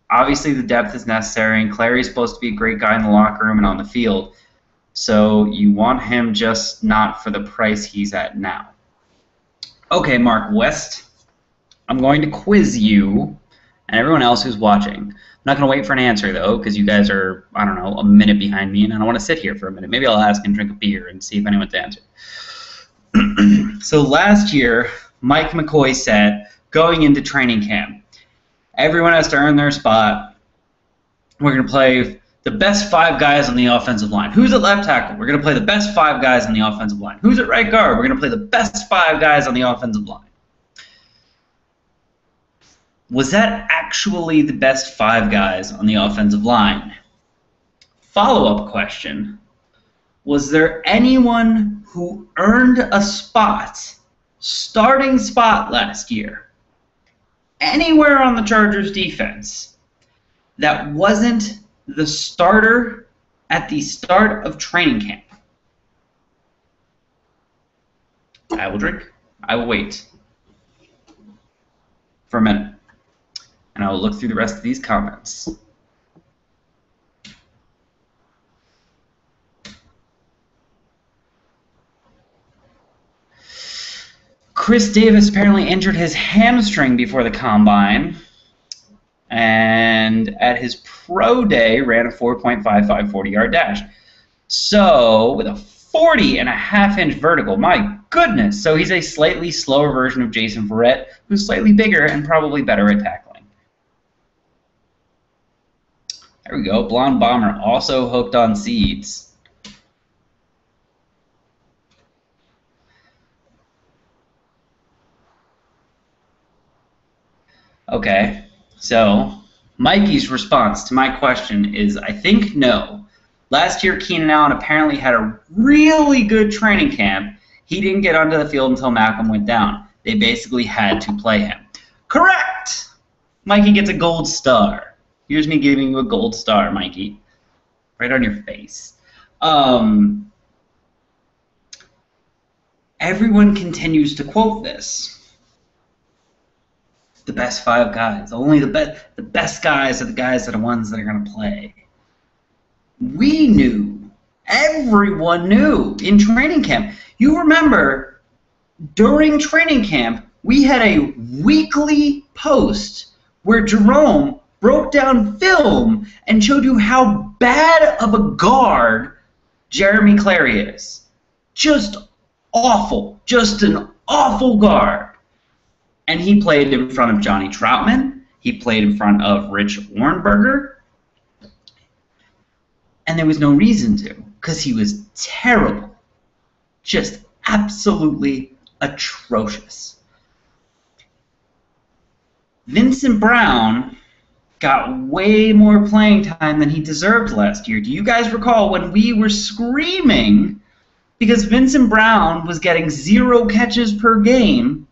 Speaker 1: Obviously the depth is necessary, and Clary's supposed to be a great guy in the locker room and on the field. So you want him just not for the price he's at now. Okay, Mark West, I'm going to quiz you, and everyone else who's watching. I'm not going to wait for an answer, though, because you guys are, I don't know, a minute behind me, and I don't want to sit here for a minute. Maybe I'll ask and drink a beer and see if anyone's answered. so last year, Mike McCoy said, going into training camp, everyone has to earn their spot. We're going to play the best five guys on the offensive line. Who's at left tackle? We're going to play the best five guys on the offensive line. Who's at right guard? We're going to play the best five guys on the offensive line. Was that actually the best five guys on the offensive line? Follow up question Was there anyone who earned a spot, starting spot last year, anywhere on the Chargers defense that wasn't the starter at the start of training camp? I will drink. I will wait for a minute and I will look through the rest of these comments. Chris Davis apparently injured his hamstring before the combine, and at his pro day ran a 4.55 40 yard dash. So, with a 40 and a half inch vertical, my goodness. So, he's a slightly slower version of Jason Verrett, who's slightly bigger and probably better at tackling. There we go. Blonde Bomber also hooked on seeds. Okay, so Mikey's response to my question is I think no. Last year, Keenan Allen apparently had a really good training camp. He didn't get onto the field until Malcolm went down. They basically had to play him. Correct! Mikey gets a gold star. Here's me giving you a gold star, Mikey. Right on your face. Um, everyone continues to quote this. The best five guys. Only the best the best guys are the guys that are the ones that are gonna play. We knew. Everyone knew in training camp. You remember during training camp, we had a weekly post where Jerome broke down film and showed you how bad of a guard Jeromey Clary is. Just awful. Just an awful guard. And he played in front of Johnnie Troutman. He played in front of Rich Ohrnberger. And there was no reason to, because he was terrible. Just absolutely atrocious. Vincent Brown got way more playing time than he deserved last year. Do you guys recall when we were screaming because Vincent Brown was getting zero catches per game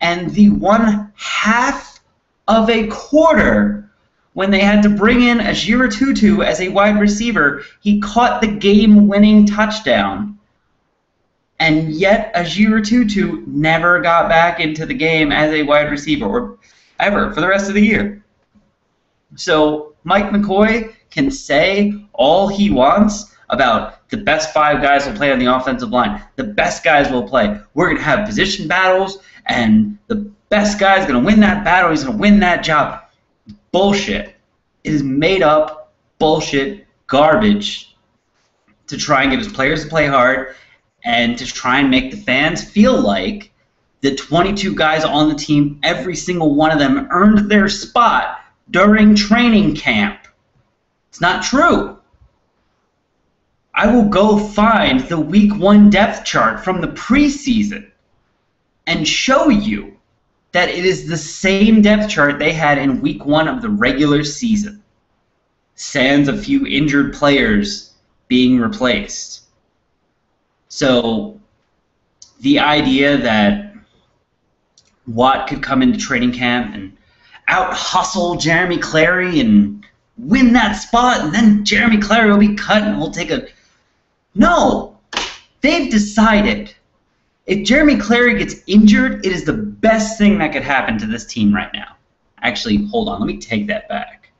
Speaker 1: and the one half of a quarter when they had to bring in Ajirotutu as a wide receiver, he caught the game-winning touchdown. And yet Ajirotutu never got back into the game as a wide receiver or ever for the rest of the year. So Mike McCoy can say all he wants about the best five guys will play on the offensive line. The best guys will play. We're going to have position battles, and the best guy is going to win that battle. He's going to win that job. Bullshit. It is made up bullshit garbage to try and get his players to play hard and to try and make the fans feel like the 22 guys on the team, every single one of them earned their spot during training camp. It's not true. I will go find the week one depth chart from the preseason and show you that it is the same depth chart they had in week one of the regular season. Sans a few injured players being replaced. So the idea that Watt could come into training camp and out hustle Jeromey Clary and win that spot, and then Jeromey Clary will be cut and we'll take a. No! They've decided if Jeromey Clary gets injured, it is the best thing that could happen to this team right now. Actually, hold on, let me take that back.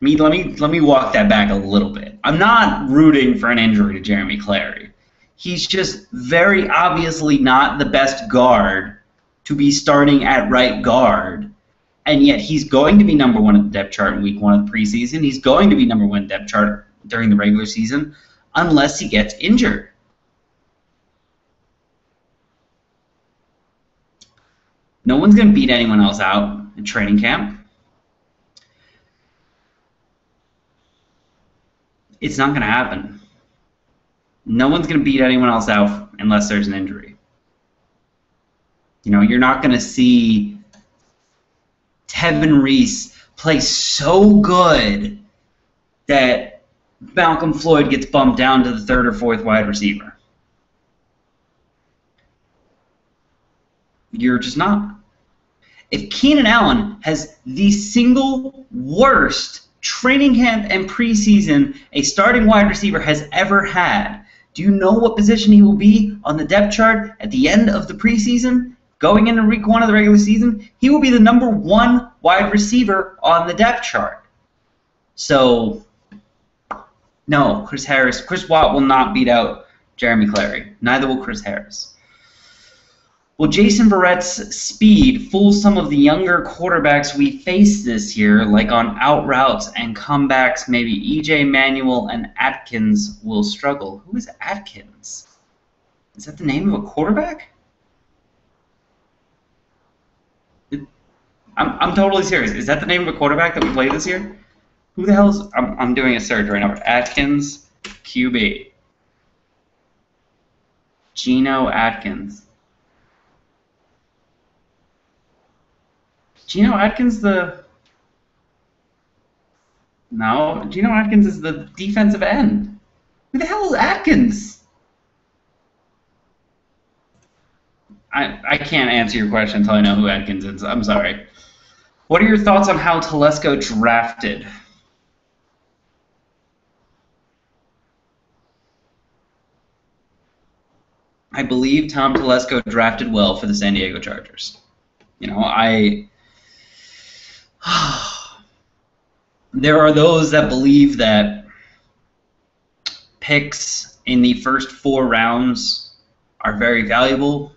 Speaker 1: Me, let me let me walk that back a little bit. I'm not rooting for an injury to Jeromey Clary. He's just very obviously not the best guard to be starting at right guard and yet he's going to be number one in the depth chart in week one of the preseason. He's going to be number one depth chart during the regular season unless he gets injured. No one's going to beat anyone else out in training camp. It's not going to happen. No one's going to beat anyone else out unless there's an injury. You know, you're not going to see Tevin Reese play so good that Malcolm Floyd gets bumped down to the third or fourth wide receiver. You're just not. If Keenan Allen has the single worst training camp and preseason a starting wide receiver has ever had, do you know what position he will be on the depth chart at the end of the preseason? Going into week one of the regular season, he will be the number one wide receiver on the depth chart. So, no, Chris Harris, Chris Watt will not beat out Jeromey Clary. Neither will Chris Harris. Will Jason Verrett's speed fool some of the younger quarterbacks we face this year, like on out routes and comebacks? Maybe EJ Manuel and Atkins will struggle. Who is Atkins? Is that the name of a quarterback? I'm, I'm totally serious. Is that the name of a quarterback that we played this year? Who the hell is. I'm, I'm doing a search right now. Atkins QB. Geno Atkins. Geno Atkins the no, Geno Atkins is the defensive end. Who the hell is Atkins? I I can't answer your question until I know who Atkins is. I'm sorry. What are your thoughts on how Telesco drafted? I believe Tom Telesco drafted well for the San Diego Chargers. You know, I there are those that believe that picks in the first four rounds are very valuable,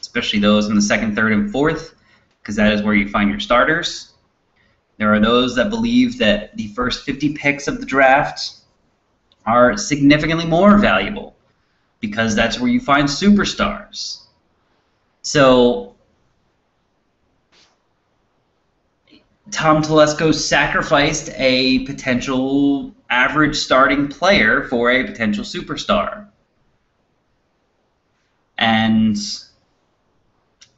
Speaker 1: especially those in the second, third, and fourth, because that is where you find your starters. There are those that believe that the first 50 picks of the draft are significantly more valuable because that's where you find superstars. So Tom Telesco sacrificed a potential average starting player for a potential superstar. And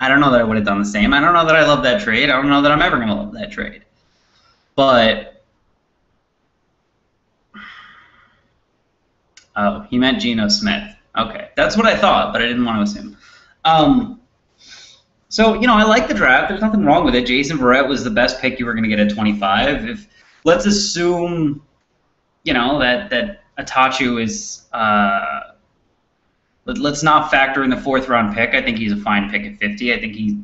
Speaker 1: I don't know that I would have done the same. I don't know that I love that trade. I don't know that I'm ever going to love that trade. But oh, he meant Geno Smith. Okay, that's what I thought, but I didn't want to assume. Um, so, you know, I like the draft. There's nothing wrong with it. Jason Verrett was the best pick you were going to get at 25. If let's assume, you know, that that Attaochu is. Uh, let, let's not factor in the fourth round pick. I think he's a fine pick at 50. I think he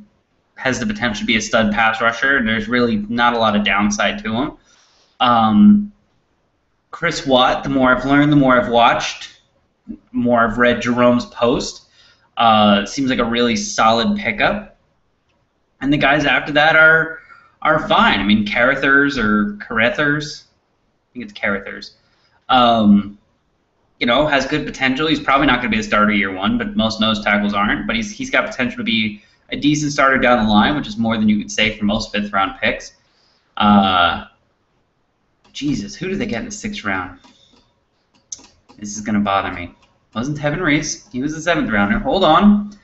Speaker 1: has the potential to be a stud pass rusher, and there's really not a lot of downside to him. Um, Chris Watt, the more I've learned, the more I've watched, more I've read Jerome's post. Uh, seems like a really solid pickup and the guys after that are are fine. I mean, Carruthers or Carruthers, I think it's Carruthers. Um, you know, has good potential. He's probably not going to be a starter year one, but most nose tackles aren't. But he's he's got potential to be a decent starter down the line, which is more than you could say for most fifth round picks. Uh, Jesus, who did they get in the sixth round? This is going to bother me. Wasn't Tevin Reese? He was the seventh rounder. Hold on.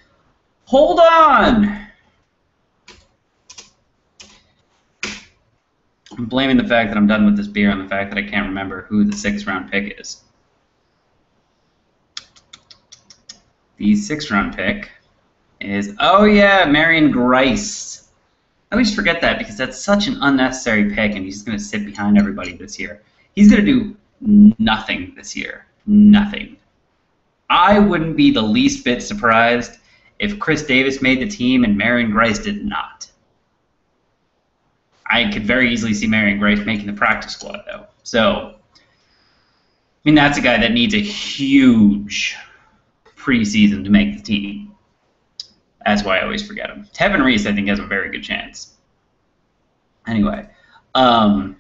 Speaker 1: Hold on! I'm blaming the fact that I'm done with this beer on the fact that I can't remember who the sixth round pick is. The sixth round pick is, oh yeah, Marion Grice. I always forget that because that's such an unnecessary pick and he's going to sit behind everybody this year. He's going to do nothing this year. Nothing. I wouldn't be the least bit surprised if Chris Davis made the team and Marion Grice did not. I could very easily see Marion Grace making the practice squad, though. So, I mean, that's a guy that needs a huge preseason to make the team. That's why I always forget him. Tevin Reese, I think, has a very good chance. Anyway, um,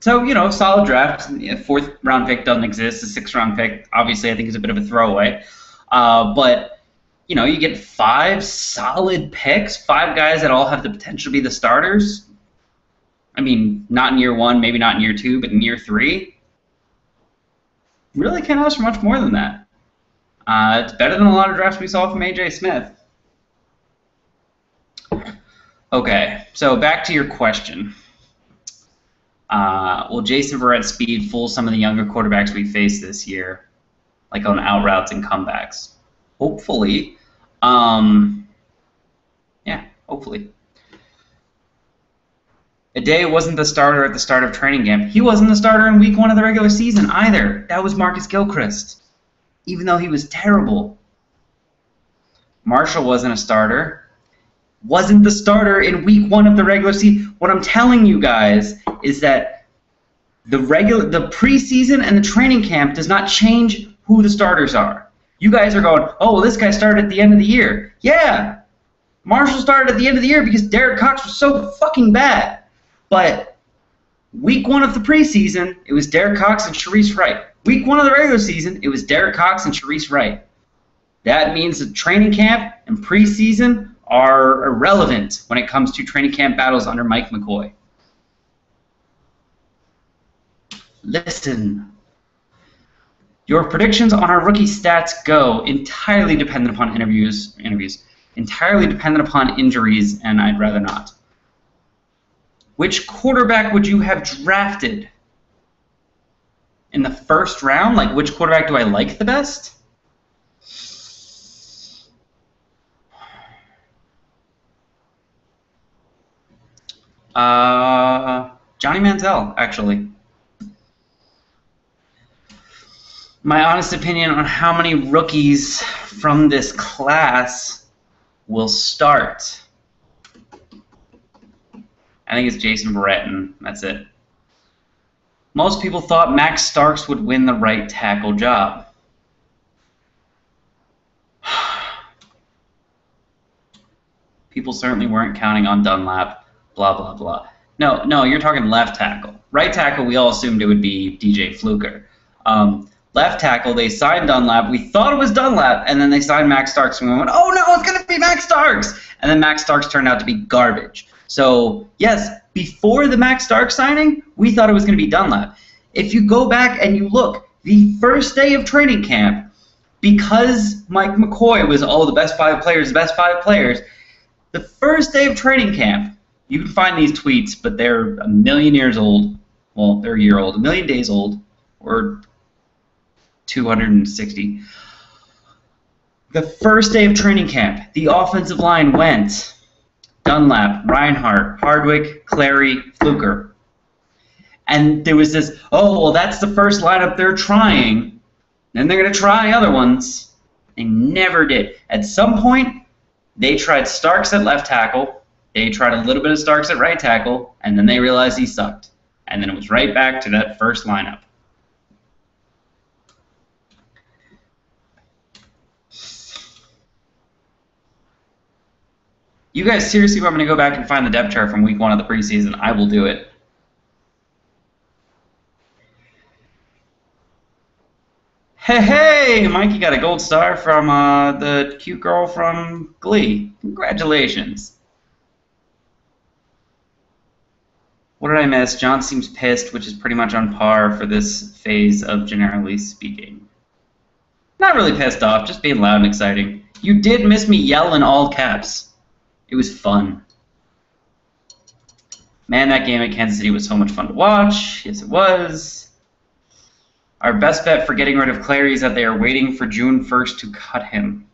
Speaker 1: so you know, solid draft. Fourth round pick doesn't exist. A sixth round pick, obviously, I think is a bit of a throwaway. Uh, but you know, you get five solid picks, five guys that all have the potential to be the starters. I mean, not in year one, maybe not in year two, but in year three, really can't ask for much more than that. Uh, it's better than a lot of drafts we saw from AJ Smith. Okay, so back to your question. Uh, will Jason Verrett's speed fool some of the younger quarterbacks we face this year, like on out routes and comebacks? Hopefully. Um, yeah, hopefully. Addae wasn't the starter at the start of training camp. He wasn't the starter in week one of the regular season either. That was Marcus Gilchrist, even though he was terrible. Marshall wasn't a starter. Wasn't the starter in week one of the regular season. What I'm telling you guys is that the regular, the preseason and the training camp does not change who the starters are. You guys are going, oh, well, this guy started at the end of the year. Yeah, Marshall started at the end of the year because Derek Cox was so fucking bad. But week one of the preseason, it was Derek Cox and Shareece Wright. Week one of the regular season, it was Derek Cox and Shareece Wright. That means that training camp and preseason are irrelevant when it comes to training camp battles under Mike McCoy. Listen. Your predictions on our rookie stats go entirely dependent upon interviews, interviews, entirely dependent upon injuries, and I'd rather not. Which quarterback would you have drafted in the first round? Like, which quarterback do I like the best? Uh, Johnny Manziel, actually. My honest opinion on how many rookies from this class will start I think it's Jason Verrett, and that's it. Most people thought Max Starks would win the right tackle job. people certainly weren't counting on Dunlap, blah, blah, blah. No, no, you're talking left tackle. Right tackle, we all assumed it would be DJ Fluker. Um, left tackle, they signed Dunlap. We thought it was Dunlap, and then they signed Max Starks, and we went, oh no, it's going to be Max Starks! And then Max Starks turned out to be garbage. So, yes, before the Max Stark signing, we thought it was going to be Dunlap. If you go back and you look, the first day of training camp, because Mike McCoy was, oh, the best five players, the best five players, the first day of training camp, you can find these tweets, but they're a million years old. Well, they're a year old, a million days old, or 260. The first day of training camp, the offensive line went Dunlap, Rinehart, Hardwick, Clary, Fluker. And there was this, oh, well, that's the first lineup they're trying. Then they're going to try other ones. They never did. At some point, they tried Starks at left tackle. They tried a little bit of Starks at right tackle, and then they realized he sucked. And then it was right back to that first lineup. You guys seriously want me to go back and find the depth chart from week one of the preseason? I will do it. Hey, hey! Mikey got a gold star from uh, the cute girl from Glee. Congratulations. What did I miss? John seems pissed, which is pretty much on par for this phase of generally speaking. Not really pissed off, just being loud and exciting. You did miss me yell in all caps. It was fun. Man, that game at Kansas City was so much fun to watch. Yes, it was. Our best bet for getting rid of Clary is that they are waiting for June 1st to cut him.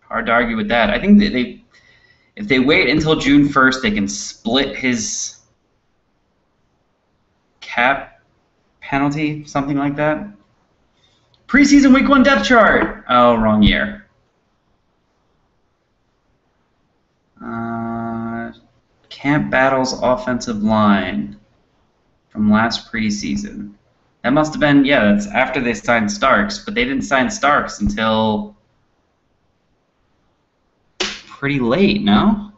Speaker 1: Hard to argue with that. I think they, they if they wait until June 1st, they can split his cap penalty, something like that. Preseason week one depth chart. Oh, wrong year. Camp Battles offensive line from last preseason. That must have been, yeah, that's after they signed Starks, but they didn't sign Starks until pretty late, no?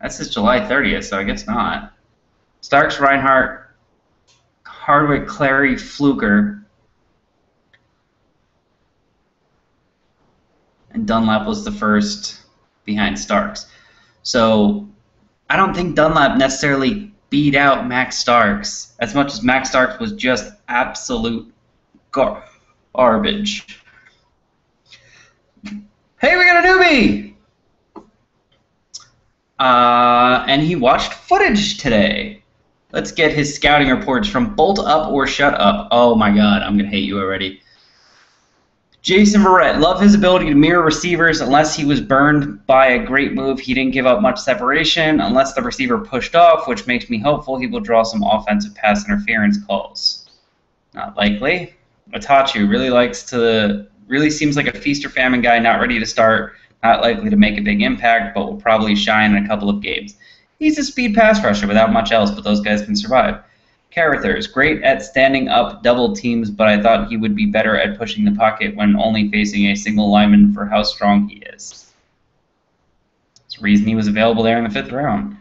Speaker 1: That's his July 30th, so I guess not. Starks, Rinehart, Hardwick, Clary, Fluker, and Dunlap was the first behind Starks. So I don't think Dunlap necessarily beat out Max Starks as much as Max Starks was just absolute gar- garbage. Hey, we got a newbie! Uh, and he watched footage today. Let's get his scouting reports from Bolt Up or Shut Up. Oh my god, I'm to hate you already. Jason Verrett, love his ability to mirror receivers unless he was burned by a great move. He didn't give up much separation unless the receiver pushed off, which makes me hopeful he will draw some offensive pass interference calls. Not likely. Attaochu really likes to, really seems like a feast or famine guy, not ready to start, not likely to make a big impact, but will probably shine in a couple of games. He's a speed pass rusher without much else, but those guys can survive. Carruthers, great at standing up double teams, but I thought he would be better at pushing the pocket when only facing a single lineman for how strong he is. That's the reason he was available there in the fifth round.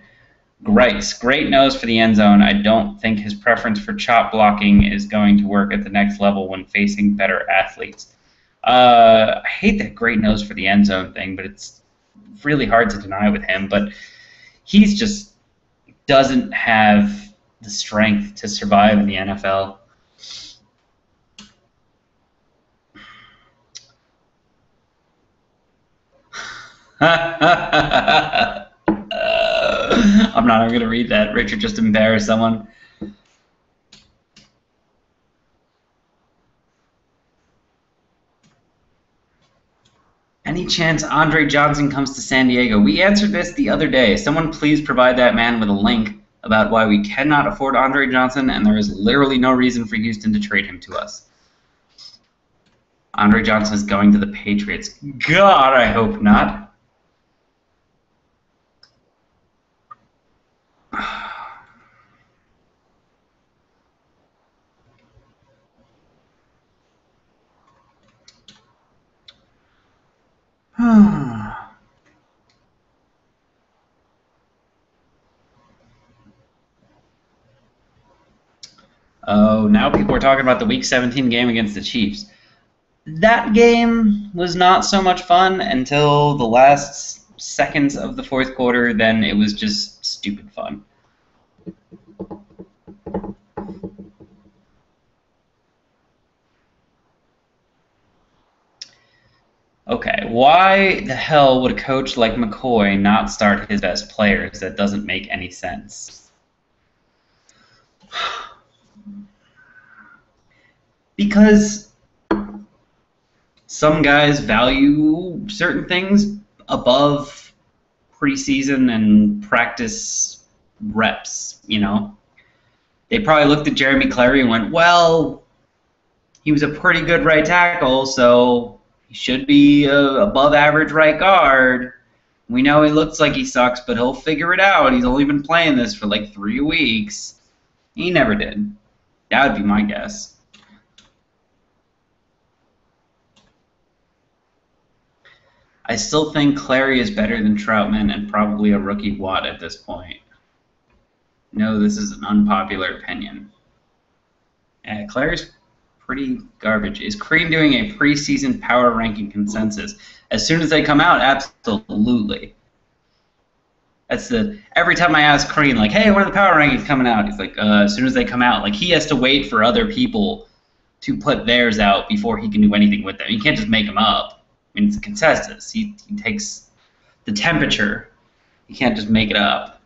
Speaker 1: Grice, great nose for the end zone. I don't think his preference for chop blocking is going to work at the next level when facing better athletes. Uh, I hate that great nose for the end zone thing, but it's really hard to deny with him. But he's just doesn't have the strength to survive in the NFL. I'm not even going to read that. Richard just embarrassed someone. Any chance Andre Johnson comes to San Diego? We answered this the other day. Someone please provide that man with a link about why we cannot afford Andre Johnson, and there is literally no reason for Houston to trade him to us. Andre Johnson is going to the Patriots. God, I hope not. Oh, now people are talking about the Week 17 game against the Chiefs. That game was not so much fun until the last seconds of the fourth quarter. Then it was just stupid fun. Okay, why the hell would a coach like McCoy not start his best players? That doesn't make any sense. because some guys value certain things above preseason and practice reps, you know. They probably looked at Jeromey Clary and went, well, he was a pretty good right tackle, so he should be above average right guard. We know he looks like he sucks, but he'll figure it out. He's only been playing this for like three weeks. He never did. That would be my guess. I still think Clary is better than Troutman and probably a rookie Watt at this point. No, this is an unpopular opinion. Yeah, Clary's pretty garbage. Is Crean doing a preseason power ranking consensus? As soon as they come out, absolutely. That's the every time I ask Crean, like, hey, when are the power rankings coming out? He's like, uh, as soon as they come out. Like he has to wait for other people to put theirs out before he can do anything with them. He can't just make them up. I mean, it's a consensus. He, he takes the temperature. You can't just make it up.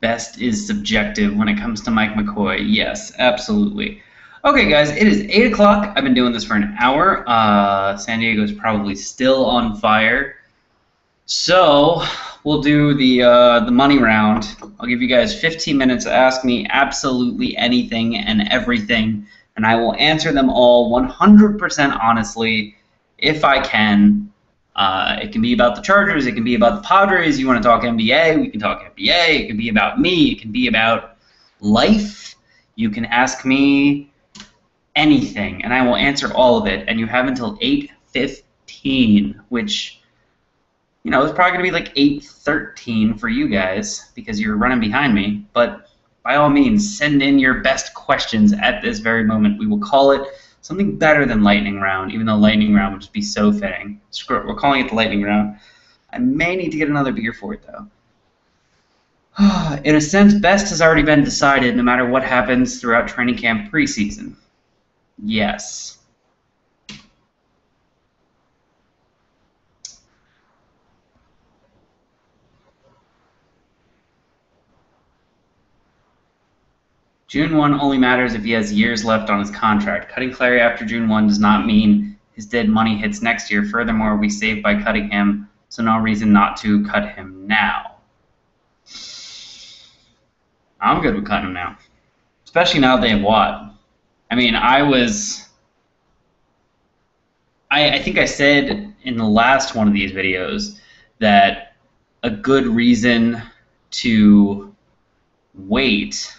Speaker 1: Best is subjective when it comes to Mike McCoy. Yes, absolutely. Okay, guys, it is 8 o'clock. I've been doing this for an hour. Uh, San Diego is probably still on fire. So we'll do the uh, the money round. I'll give you guys 15 minutes to ask me absolutely anything and everything, and I will answer them all 100% honestly if I can. Uh, it can be about the Chargers. It can be about the Padres. You want to talk NBA? We can talk NBA. It can be about me. It can be about life. You can ask me anything, and I will answer all of it. And you have until 8:15, which you know it's probably gonna be like 8:13 for you guys because you're running behind me. But by all means, send in your best questions at this very moment. We will call it something better than lightning round, even though lightning round would just be so fitting. Screw it, we're calling it the lightning round. I may need to get another beer for it though. In a sense, best has already been decided no matter what happens throughout training camp preseason. Yes. June 1 only matters if he has years left on his contract. Cutting Clary after June 1 does not mean his dead money hits next year. Furthermore, we saved by cutting him, so no reason not to cut him now. I'm good with cutting him now. Especially now they have Watt. I mean, I was. I, I think I said in the last one of these videos that a good reason to wait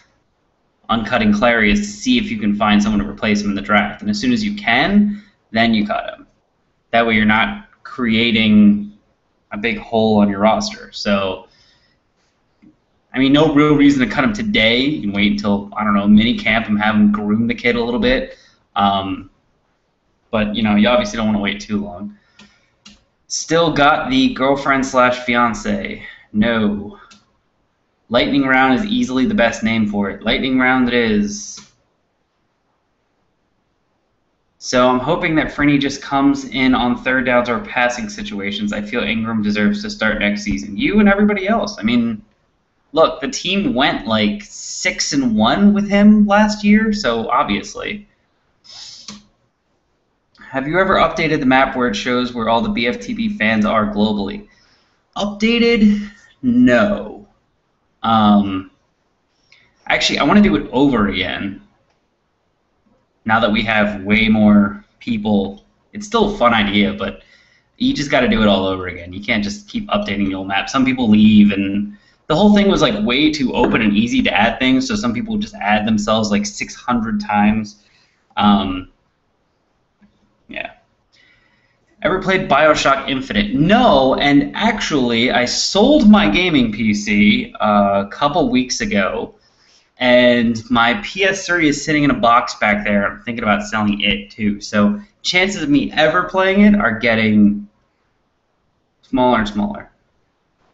Speaker 1: on cutting Clary is to see if you can find someone to replace him in the draft. And as soon as you can, then you cut him. That way you're not creating a big hole on your roster. So, I mean, no real reason to cut him today. You can wait until, I don't know, mini camp and have him groom the kid a little bit. Um, but, you know, you obviously don't want to wait too long. Still got the girlfriend slash fiance. No. Lightning round is easily the best name for it. Lightning round it is. So I'm hoping that Freeney just comes in on third downs or passing situations. I feel Ingram deserves to start next season. You and everybody else. I mean, look, the team went like six and one with him last year, so obviously. Have you ever updated the map where it shows where all the BFTB fans are globally? Updated? No. Um, actually, I want to do it over again. Now that we have way more people, it's still a fun idea, but you just got to do it all over again. You can't just keep updating the old map. Some people leave, and the whole thing was like way too open and easy to add things. So some people just add themselves like 600 times. Um, yeah. Ever played Bioshock Infinite? No, and actually, I sold my gaming PC uh, a couple weeks ago, and my PS3 is sitting in a box back there. I'm thinking about selling it too. So chances of me ever playing it are getting smaller and smaller.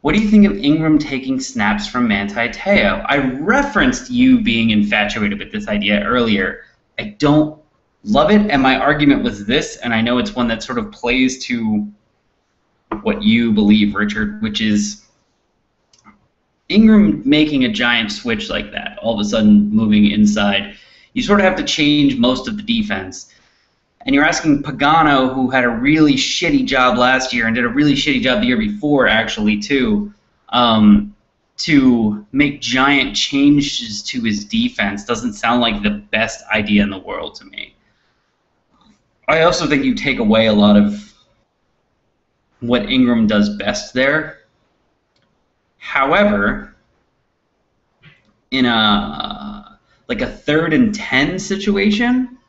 Speaker 1: What do you think of Ingram taking snaps from Manti Te'o? I referenced you being infatuated with this idea earlier. I don't love it. And my argument was this, and I know it's one that sort of plays to what you believe, Richard, which is Ingram making a giant switch like that, all of a sudden moving inside. You sort of have to change most of the defense. And you're asking Pagano, who had a really shitty job last year and did a really shitty job the year before, actually, too, um, to make giant changes to his defense doesn't sound like the best idea in the world to me. I also think you take away a lot of what Ingram does best there. However, in a like a third and ten situation,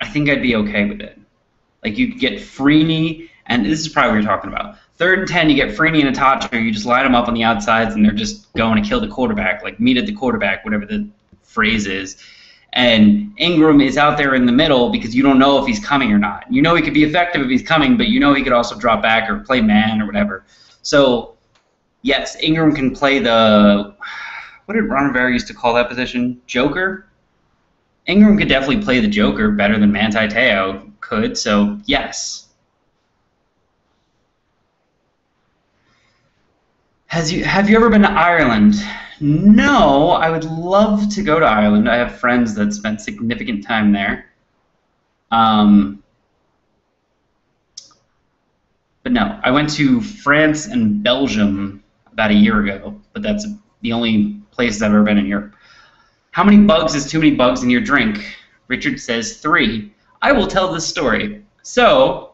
Speaker 1: I think I'd be okay with it. Like you get Freeney, and this is probably what you're talking about. Third and ten, you get Freeney and Attaochu, you just line them up on the outsides, and they're just going to kill the quarterback, like meet at the quarterback, whatever the phrase is and Ingram is out there in the middle because you don't know if he's coming or not. You know he could be effective if he's coming, but you know he could also drop back or play man or whatever. So, yes, Ingram can play the what did Ron Rivera used to call that position? Joker. Ingram could definitely play the Joker better than Manti Te'o could. So, yes. Has you have you ever been to Ireland? No, I would love to go to Ireland. I have friends that spent significant time there. Um, but no, I went to France and Belgium about a year ago, but that's the only places I've ever been in Europe. How many bugs is too many bugs in your drink? Richard says three. I will tell this story. So,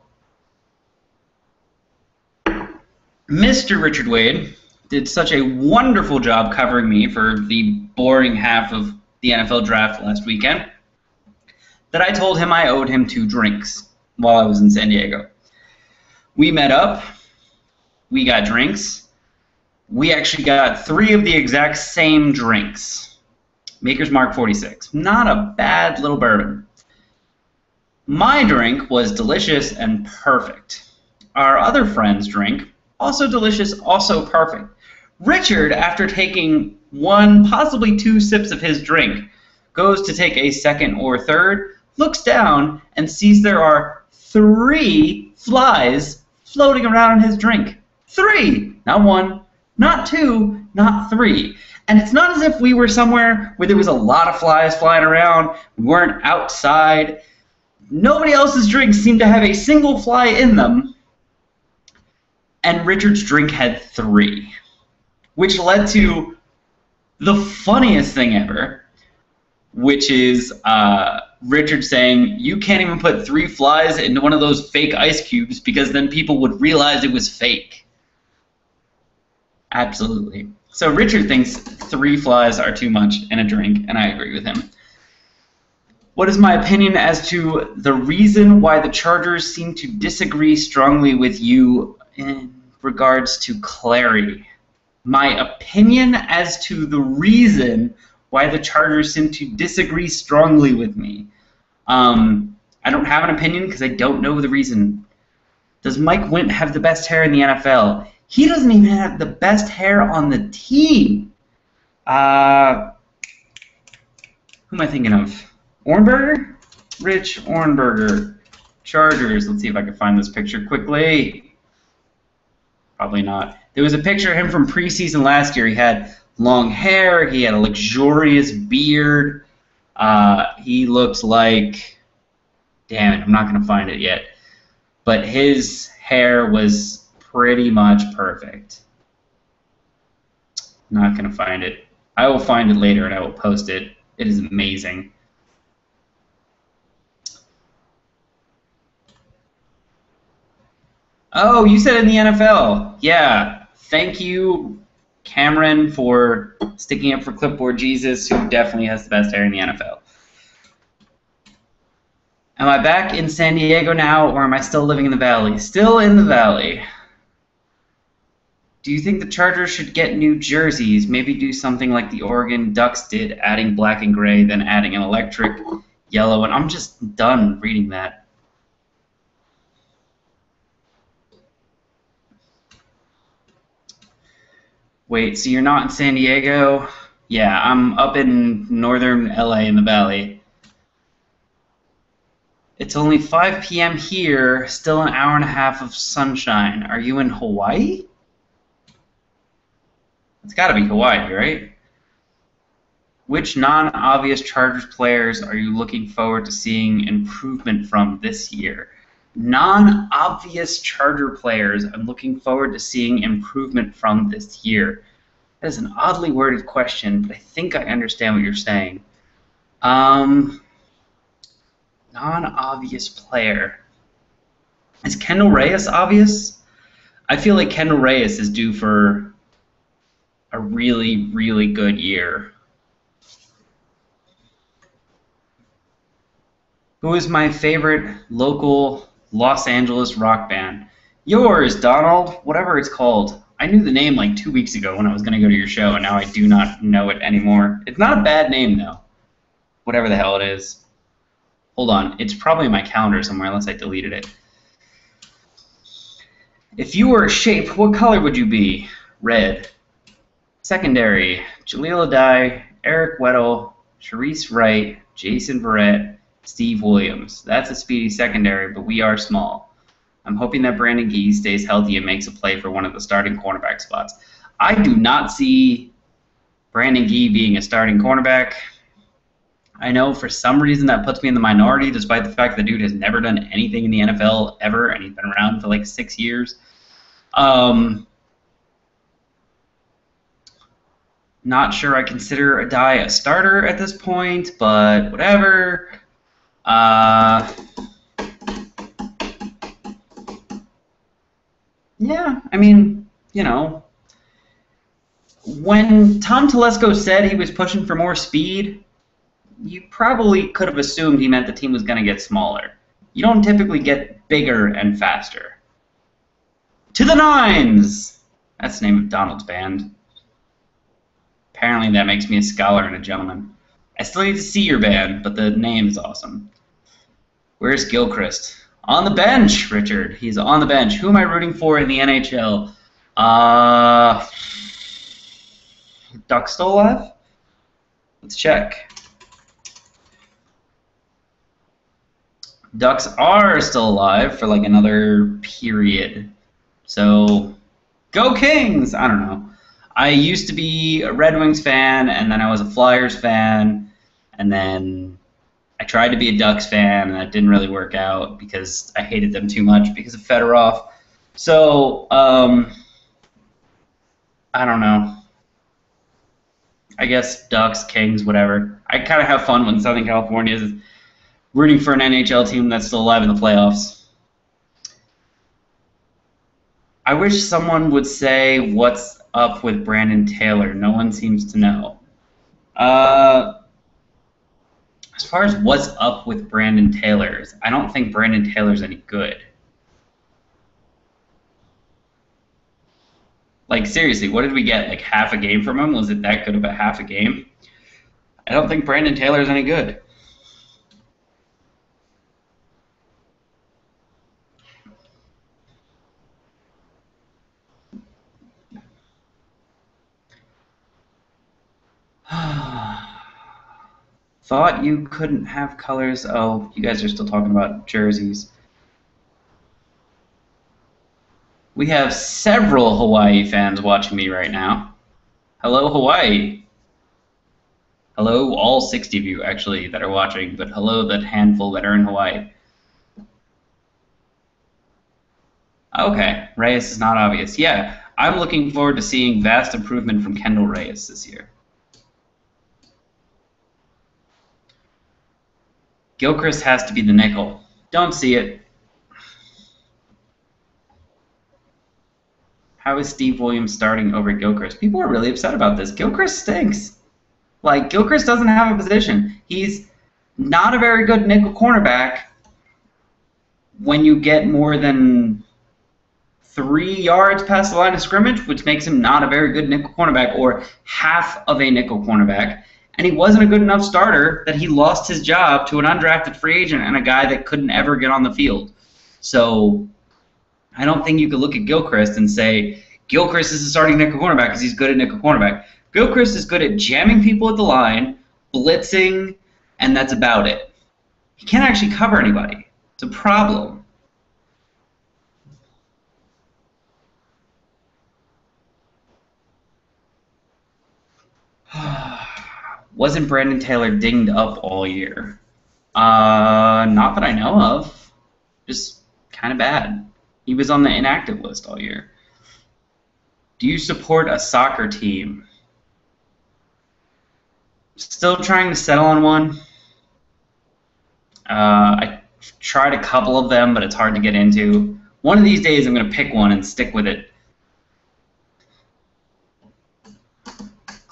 Speaker 1: Mr. Richard Wade did such a wonderful job covering me for the boring half of the NFL draft last weekend that I told him I owed him two drinks while I was in San Diego. We met up, we got drinks. We actually got three of the exact same drinks. Maker's Mark 46. Not a bad little bourbon. My drink was delicious and perfect. Our other friend's drink, also delicious, also perfect. Richard, after taking one, possibly two sips of his drink, goes to take a second or third, looks down, and sees there are three flies floating around in his drink. Three! Not one, not two, not three. And it's not as if we were somewhere where there was a lot of flies flying around. We weren't outside. Nobody else's drinks seemed to have a single fly in them. And Richard's drink had three, which led to the funniest thing ever, which is uh, Richard saying, You can't even put three flies into one of those fake ice cubes because then people would realize it was fake. Absolutely. So Richard thinks three flies are too much in a drink, and I agree with him. What is my opinion as to the reason why the Chargers seem to disagree strongly with you in regards to clarity? My opinion as to the reason why the Chargers seem to disagree strongly with me. Um, I don't have an opinion because I don't know the reason. Does Mike Windt have the best hair in the NFL? He doesn't even have the best hair on the team. Uh, who am I thinking of? Ohrnberger? Rich Ohrnberger. Chargers. Let's see if I can find this picture quickly. Probably not. There was a picture of him from preseason last year. He had long hair. He had a luxurious beard. Uh, he looks like. Damn it, I'm not going to find it yet. But his hair was pretty much perfect. Not going to find it. I will find it later and I will post it. It is amazing. Oh, you said in the NFL. Yeah. Thank you, Cameron, for sticking up for Clipboard Jesus, who definitely has the best hair in the NFL. Am I back in San Diego now, or am I still living in the Valley? Still in the Valley. Do you think the Chargers should get new jerseys? Maybe do something like the Oregon Ducks did, adding black and gray, then adding an electric yellow. And I'm just done reading that. Wait, so you're not in San Diego? Yeah, I'm up in northern LA in the valley. It's only 5 p.m. here, still an hour and a half of sunshine. Are you in Hawaii? It's got to be Hawaii, right? Which non-obvious Chargers players are you looking forward to seeing improvement from this year? Non-obvious Charger players I'm looking forward to seeing improvement from this year. That is an oddly worded question, but I think I understand what you're saying. Um, non-obvious player. Is Kendall Reyes obvious? I feel like Kendall Reyes is due for a really, really good year. Who is my favorite local Los Angeles rock band? Yours, Donald, whatever it's called. I knew the name like two weeks ago when I was going to go to your show, and now I do not know it anymore. It's not a bad name, though. Whatever the hell it is. Hold on. It's probably in my calendar somewhere, unless I deleted it. If you were a shape, what color would you be? Red. Secondary, Jaleel Addae, Eric Weddle, Shareece Wright, Jason Verrett, Steve Williams. That's a speedy secondary, but we are small. I'm hoping that Brandon Ghee stays healthy and makes a play for one of the starting cornerback spots. I do not see Brandon Ghee being a starting cornerback. I know for some reason that puts me in the minority, despite the fact the dude has never done anything in the NFL ever, and he's been around for like six years. Um, Not sure I consider Addae a starter at this point, but whatever. Uh, yeah, I mean, you know, when Tom Telesco said he was pushing for more speed, you probably could have assumed he meant the team was going to get smaller. You don't typically get bigger and faster. To the nines! That's the name of Donald's band. Apparently that makes me a scholar and a gentleman. I still need to see your band, but the name is awesome. Where's Gilchrist? On the bench, Richard. He's on the bench. Who am I rooting for in the NHL? Uh, Duck still alive? Let's check. Ducks are still alive for like another period. So, go Kings! I don't know. I used to be a Red Wings fan, and then I was a Flyers fan, and then I tried to be a Ducks fan, and that didn't really work out because I hated them too much because of Fedorov. So, um, I don't know. I guess Ducks, Kings, whatever. I kind of have fun when Southern California is rooting for an NHL team that's still alive in the playoffs. I wish someone would say what's up with Brandon Taylor. No one seems to know. Uh, as far as what's up with Brandon Taylor's, I don't think Brandon Taylor's any good. Like seriously, what did we get? Like half a game from him? Was it that good of a half a game? I don't think Brandon Taylor's any good. Thought you couldn't have colors. Oh, you guys are still talking about jerseys. We have several Hawaii fans watching me right now. Hello, Hawaii. Hello, all 60 of you, actually, that are watching, but hello, that handful that are in Hawaii. Okay, Reyes is not obvious. Yeah, I'm looking forward to seeing vast improvement from Kendall Reyes this year. Gilchrist has to be the nickel. Don't see it. How is Steve Williams starting over Gilchrist? People are really upset about this. Gilchrist stinks. Like, Gilchrist doesn't have a position. He's not a very good nickel cornerback when you get more than three yards past the line of scrimmage, which makes him not a very good nickel cornerback or half of a nickel cornerback and he wasn't a good enough starter that he lost his job to an undrafted free agent and a guy that couldn't ever get on the field. So I don't think you could look at Gilchrist and say Gilchrist is a starting nickel cornerback because he's good at nickel cornerback. Gilchrist is good at jamming people at the line, blitzing, and that's about it. He can't actually cover anybody. It's a problem. Wasn't Brandon Taylor dinged up all year? Uh, not that I know of. Just kind of bad. He was on the inactive list all year. Do you support a soccer team? Still trying to settle on one. Uh, I tried a couple of them, but it's hard to get into. One of these days, I'm going to pick one and stick with it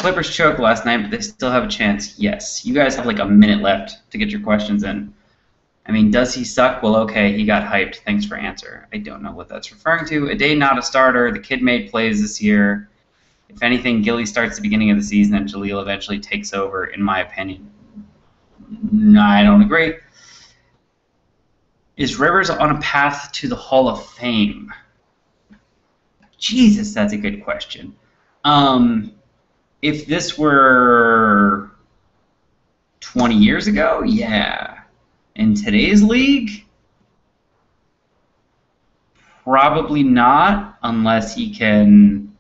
Speaker 1: Clippers choked last night, but they still have a chance. Yes. You guys have like a minute left to get your questions in. I mean, does he suck? Well, okay, he got hyped. Thanks for answer. I don't know what that's referring to. Addae not a starter. The kid made plays this year. If anything, Gilly starts the beginning of the season and Jaleel eventually takes over, in my opinion. No, I don't agree. Is Rivers on a path to the Hall of Fame? Jesus, that's a good question. Um, if this were 20 years ago, yeah. In today's league, probably not, unless he can.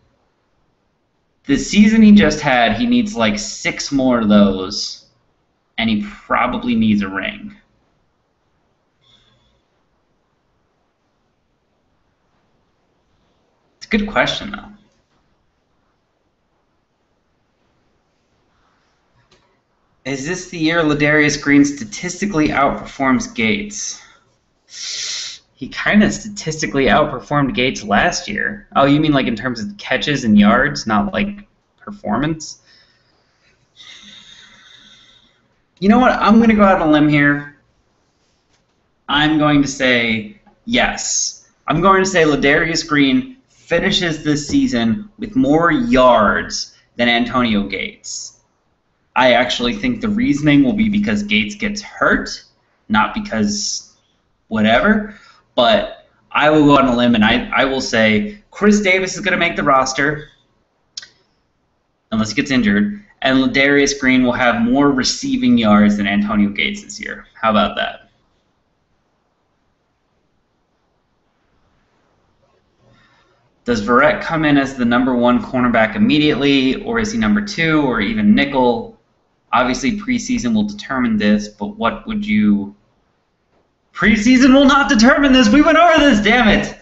Speaker 1: The season he just had, he needs like six more of those, and he probably needs a ring. It's a good question, though. Is this the year Ladarius Green statistically outperforms Gates? He kind of statistically outperformed Gates last year. Oh, you mean like in terms of catches and yards, not like performance. You know what? I'm going to go out on a limb here. I'm going to say yes. I'm going to say Ladarius Green finishes this season with more yards than Antonio Gates. I actually think the reasoning will be because Gates gets hurt, not because whatever. But I will go on a limb and I, I will say Chris Davis is going to make the roster unless he gets injured, and Ladarius Green will have more receiving yards than Antonio Gates this year. How about that? Does Verrett come in as the number one cornerback immediately, or is he number two, or even nickel? Obviously, preseason will determine this, but what would you. Preseason will not determine this. We went over this, damn it.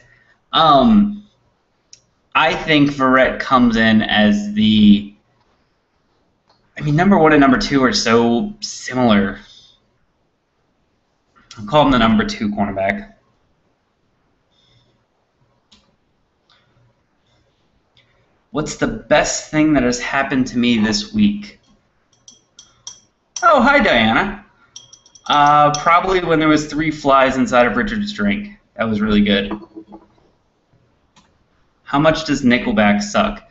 Speaker 1: Um, I think Verrett comes in as the. I mean, number one and number two are so similar. I'll call him the number two cornerback. What's the best thing that has happened to me this week? Oh, hi, Diana. Uh, probably when there was three flies inside of Richard's drink. That was really good. How much does Nickelback suck?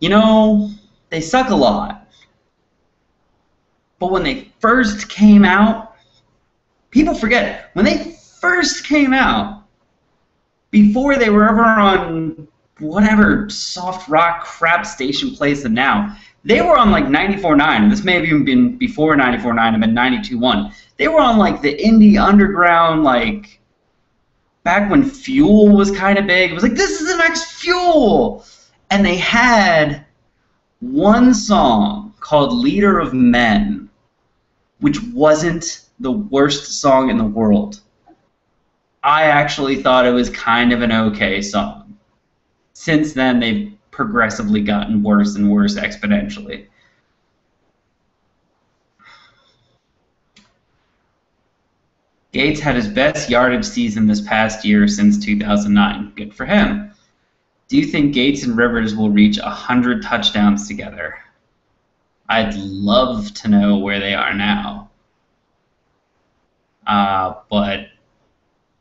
Speaker 1: You know, they suck a lot. But when they first came out, people forget. When they first came out, before they were ever on whatever soft rock crap station plays them now. They were on like 94.9, and this may have even been before 94.9 and been 92.1. They were on like the indie underground, like back when Fuel was kind of big. It was like, this is the next Fuel! And they had one song called Leader of Men, which wasn't the worst song in the world. I actually thought it was kind of an okay song since then they've progressively gotten worse and worse exponentially. Gates had his best yardage season this past year since 2009. Good for him. Do you think Gates and Rivers will reach 100 touchdowns together? I'd love to know where they are now. Uh, but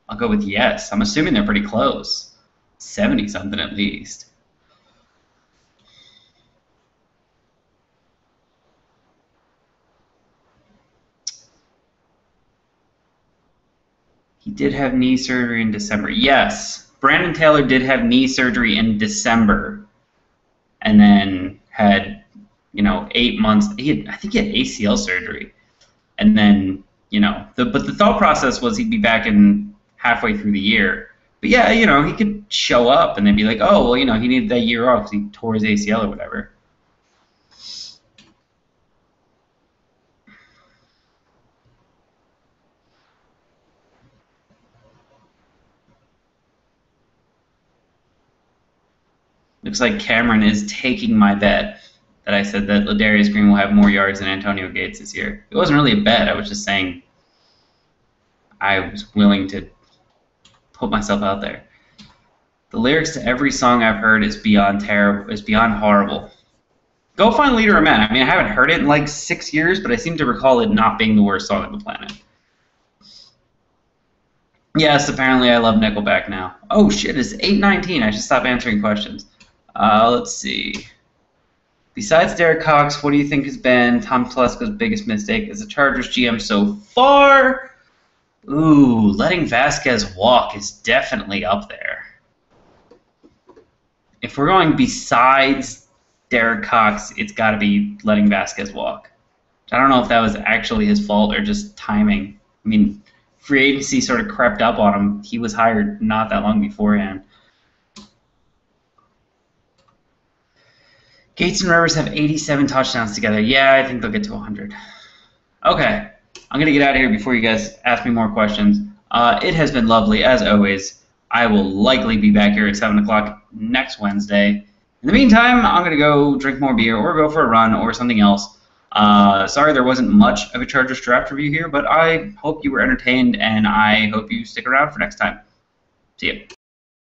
Speaker 1: I'll go with yes. I'm assuming they're pretty close. 70 something at least. Did have knee surgery in December. Yes, Brandon Taylor did have knee surgery in December, and then had, you know, eight months. He had, I think he had ACL surgery, and then, you know, the but the thought process was he'd be back in halfway through the year, but yeah, you know, he could show up and then be like, oh, well, you know, he needed that year off because he tore his ACL or whatever. Looks like Cameron is taking my bet that I said that Ladarius Green will have more yards than Antonio Gates this year. It wasn't really a bet. I was just saying I was willing to put myself out there. The lyrics to every song I've heard is beyond terrible, is beyond horrible. Go find Leader of Men. I mean, I haven't heard it in like six years, but I seem to recall it not being the worst song on the planet. Yes, apparently I love Nickelback now. Oh shit, it's 8:19. I should stop answering questions. Uh, let's see. Besides Derek Cox, what do you think has been Tom Telesco's biggest mistake as a Chargers GM so far? Ooh, letting Vasquez walk is definitely up there. If we're going besides Derek Cox, it's got to be letting Vasquez walk. I don't know if that was actually his fault or just timing. I mean, free agency sort of crept up on him. He was hired not that long beforehand. Gates and Rivers have 87 touchdowns together. Yeah, I think they'll get to 100. Okay. I'm going to get out of here before you guys ask me more questions. Uh, it has been lovely, as always. I will likely be back here at 7 o'clock next Wednesday. In the meantime, I'm going to go drink more beer or go for a run or something else. Uh, sorry there wasn't much of a Chargers draft review here, but I hope you were entertained and I hope you stick around for next time. See you.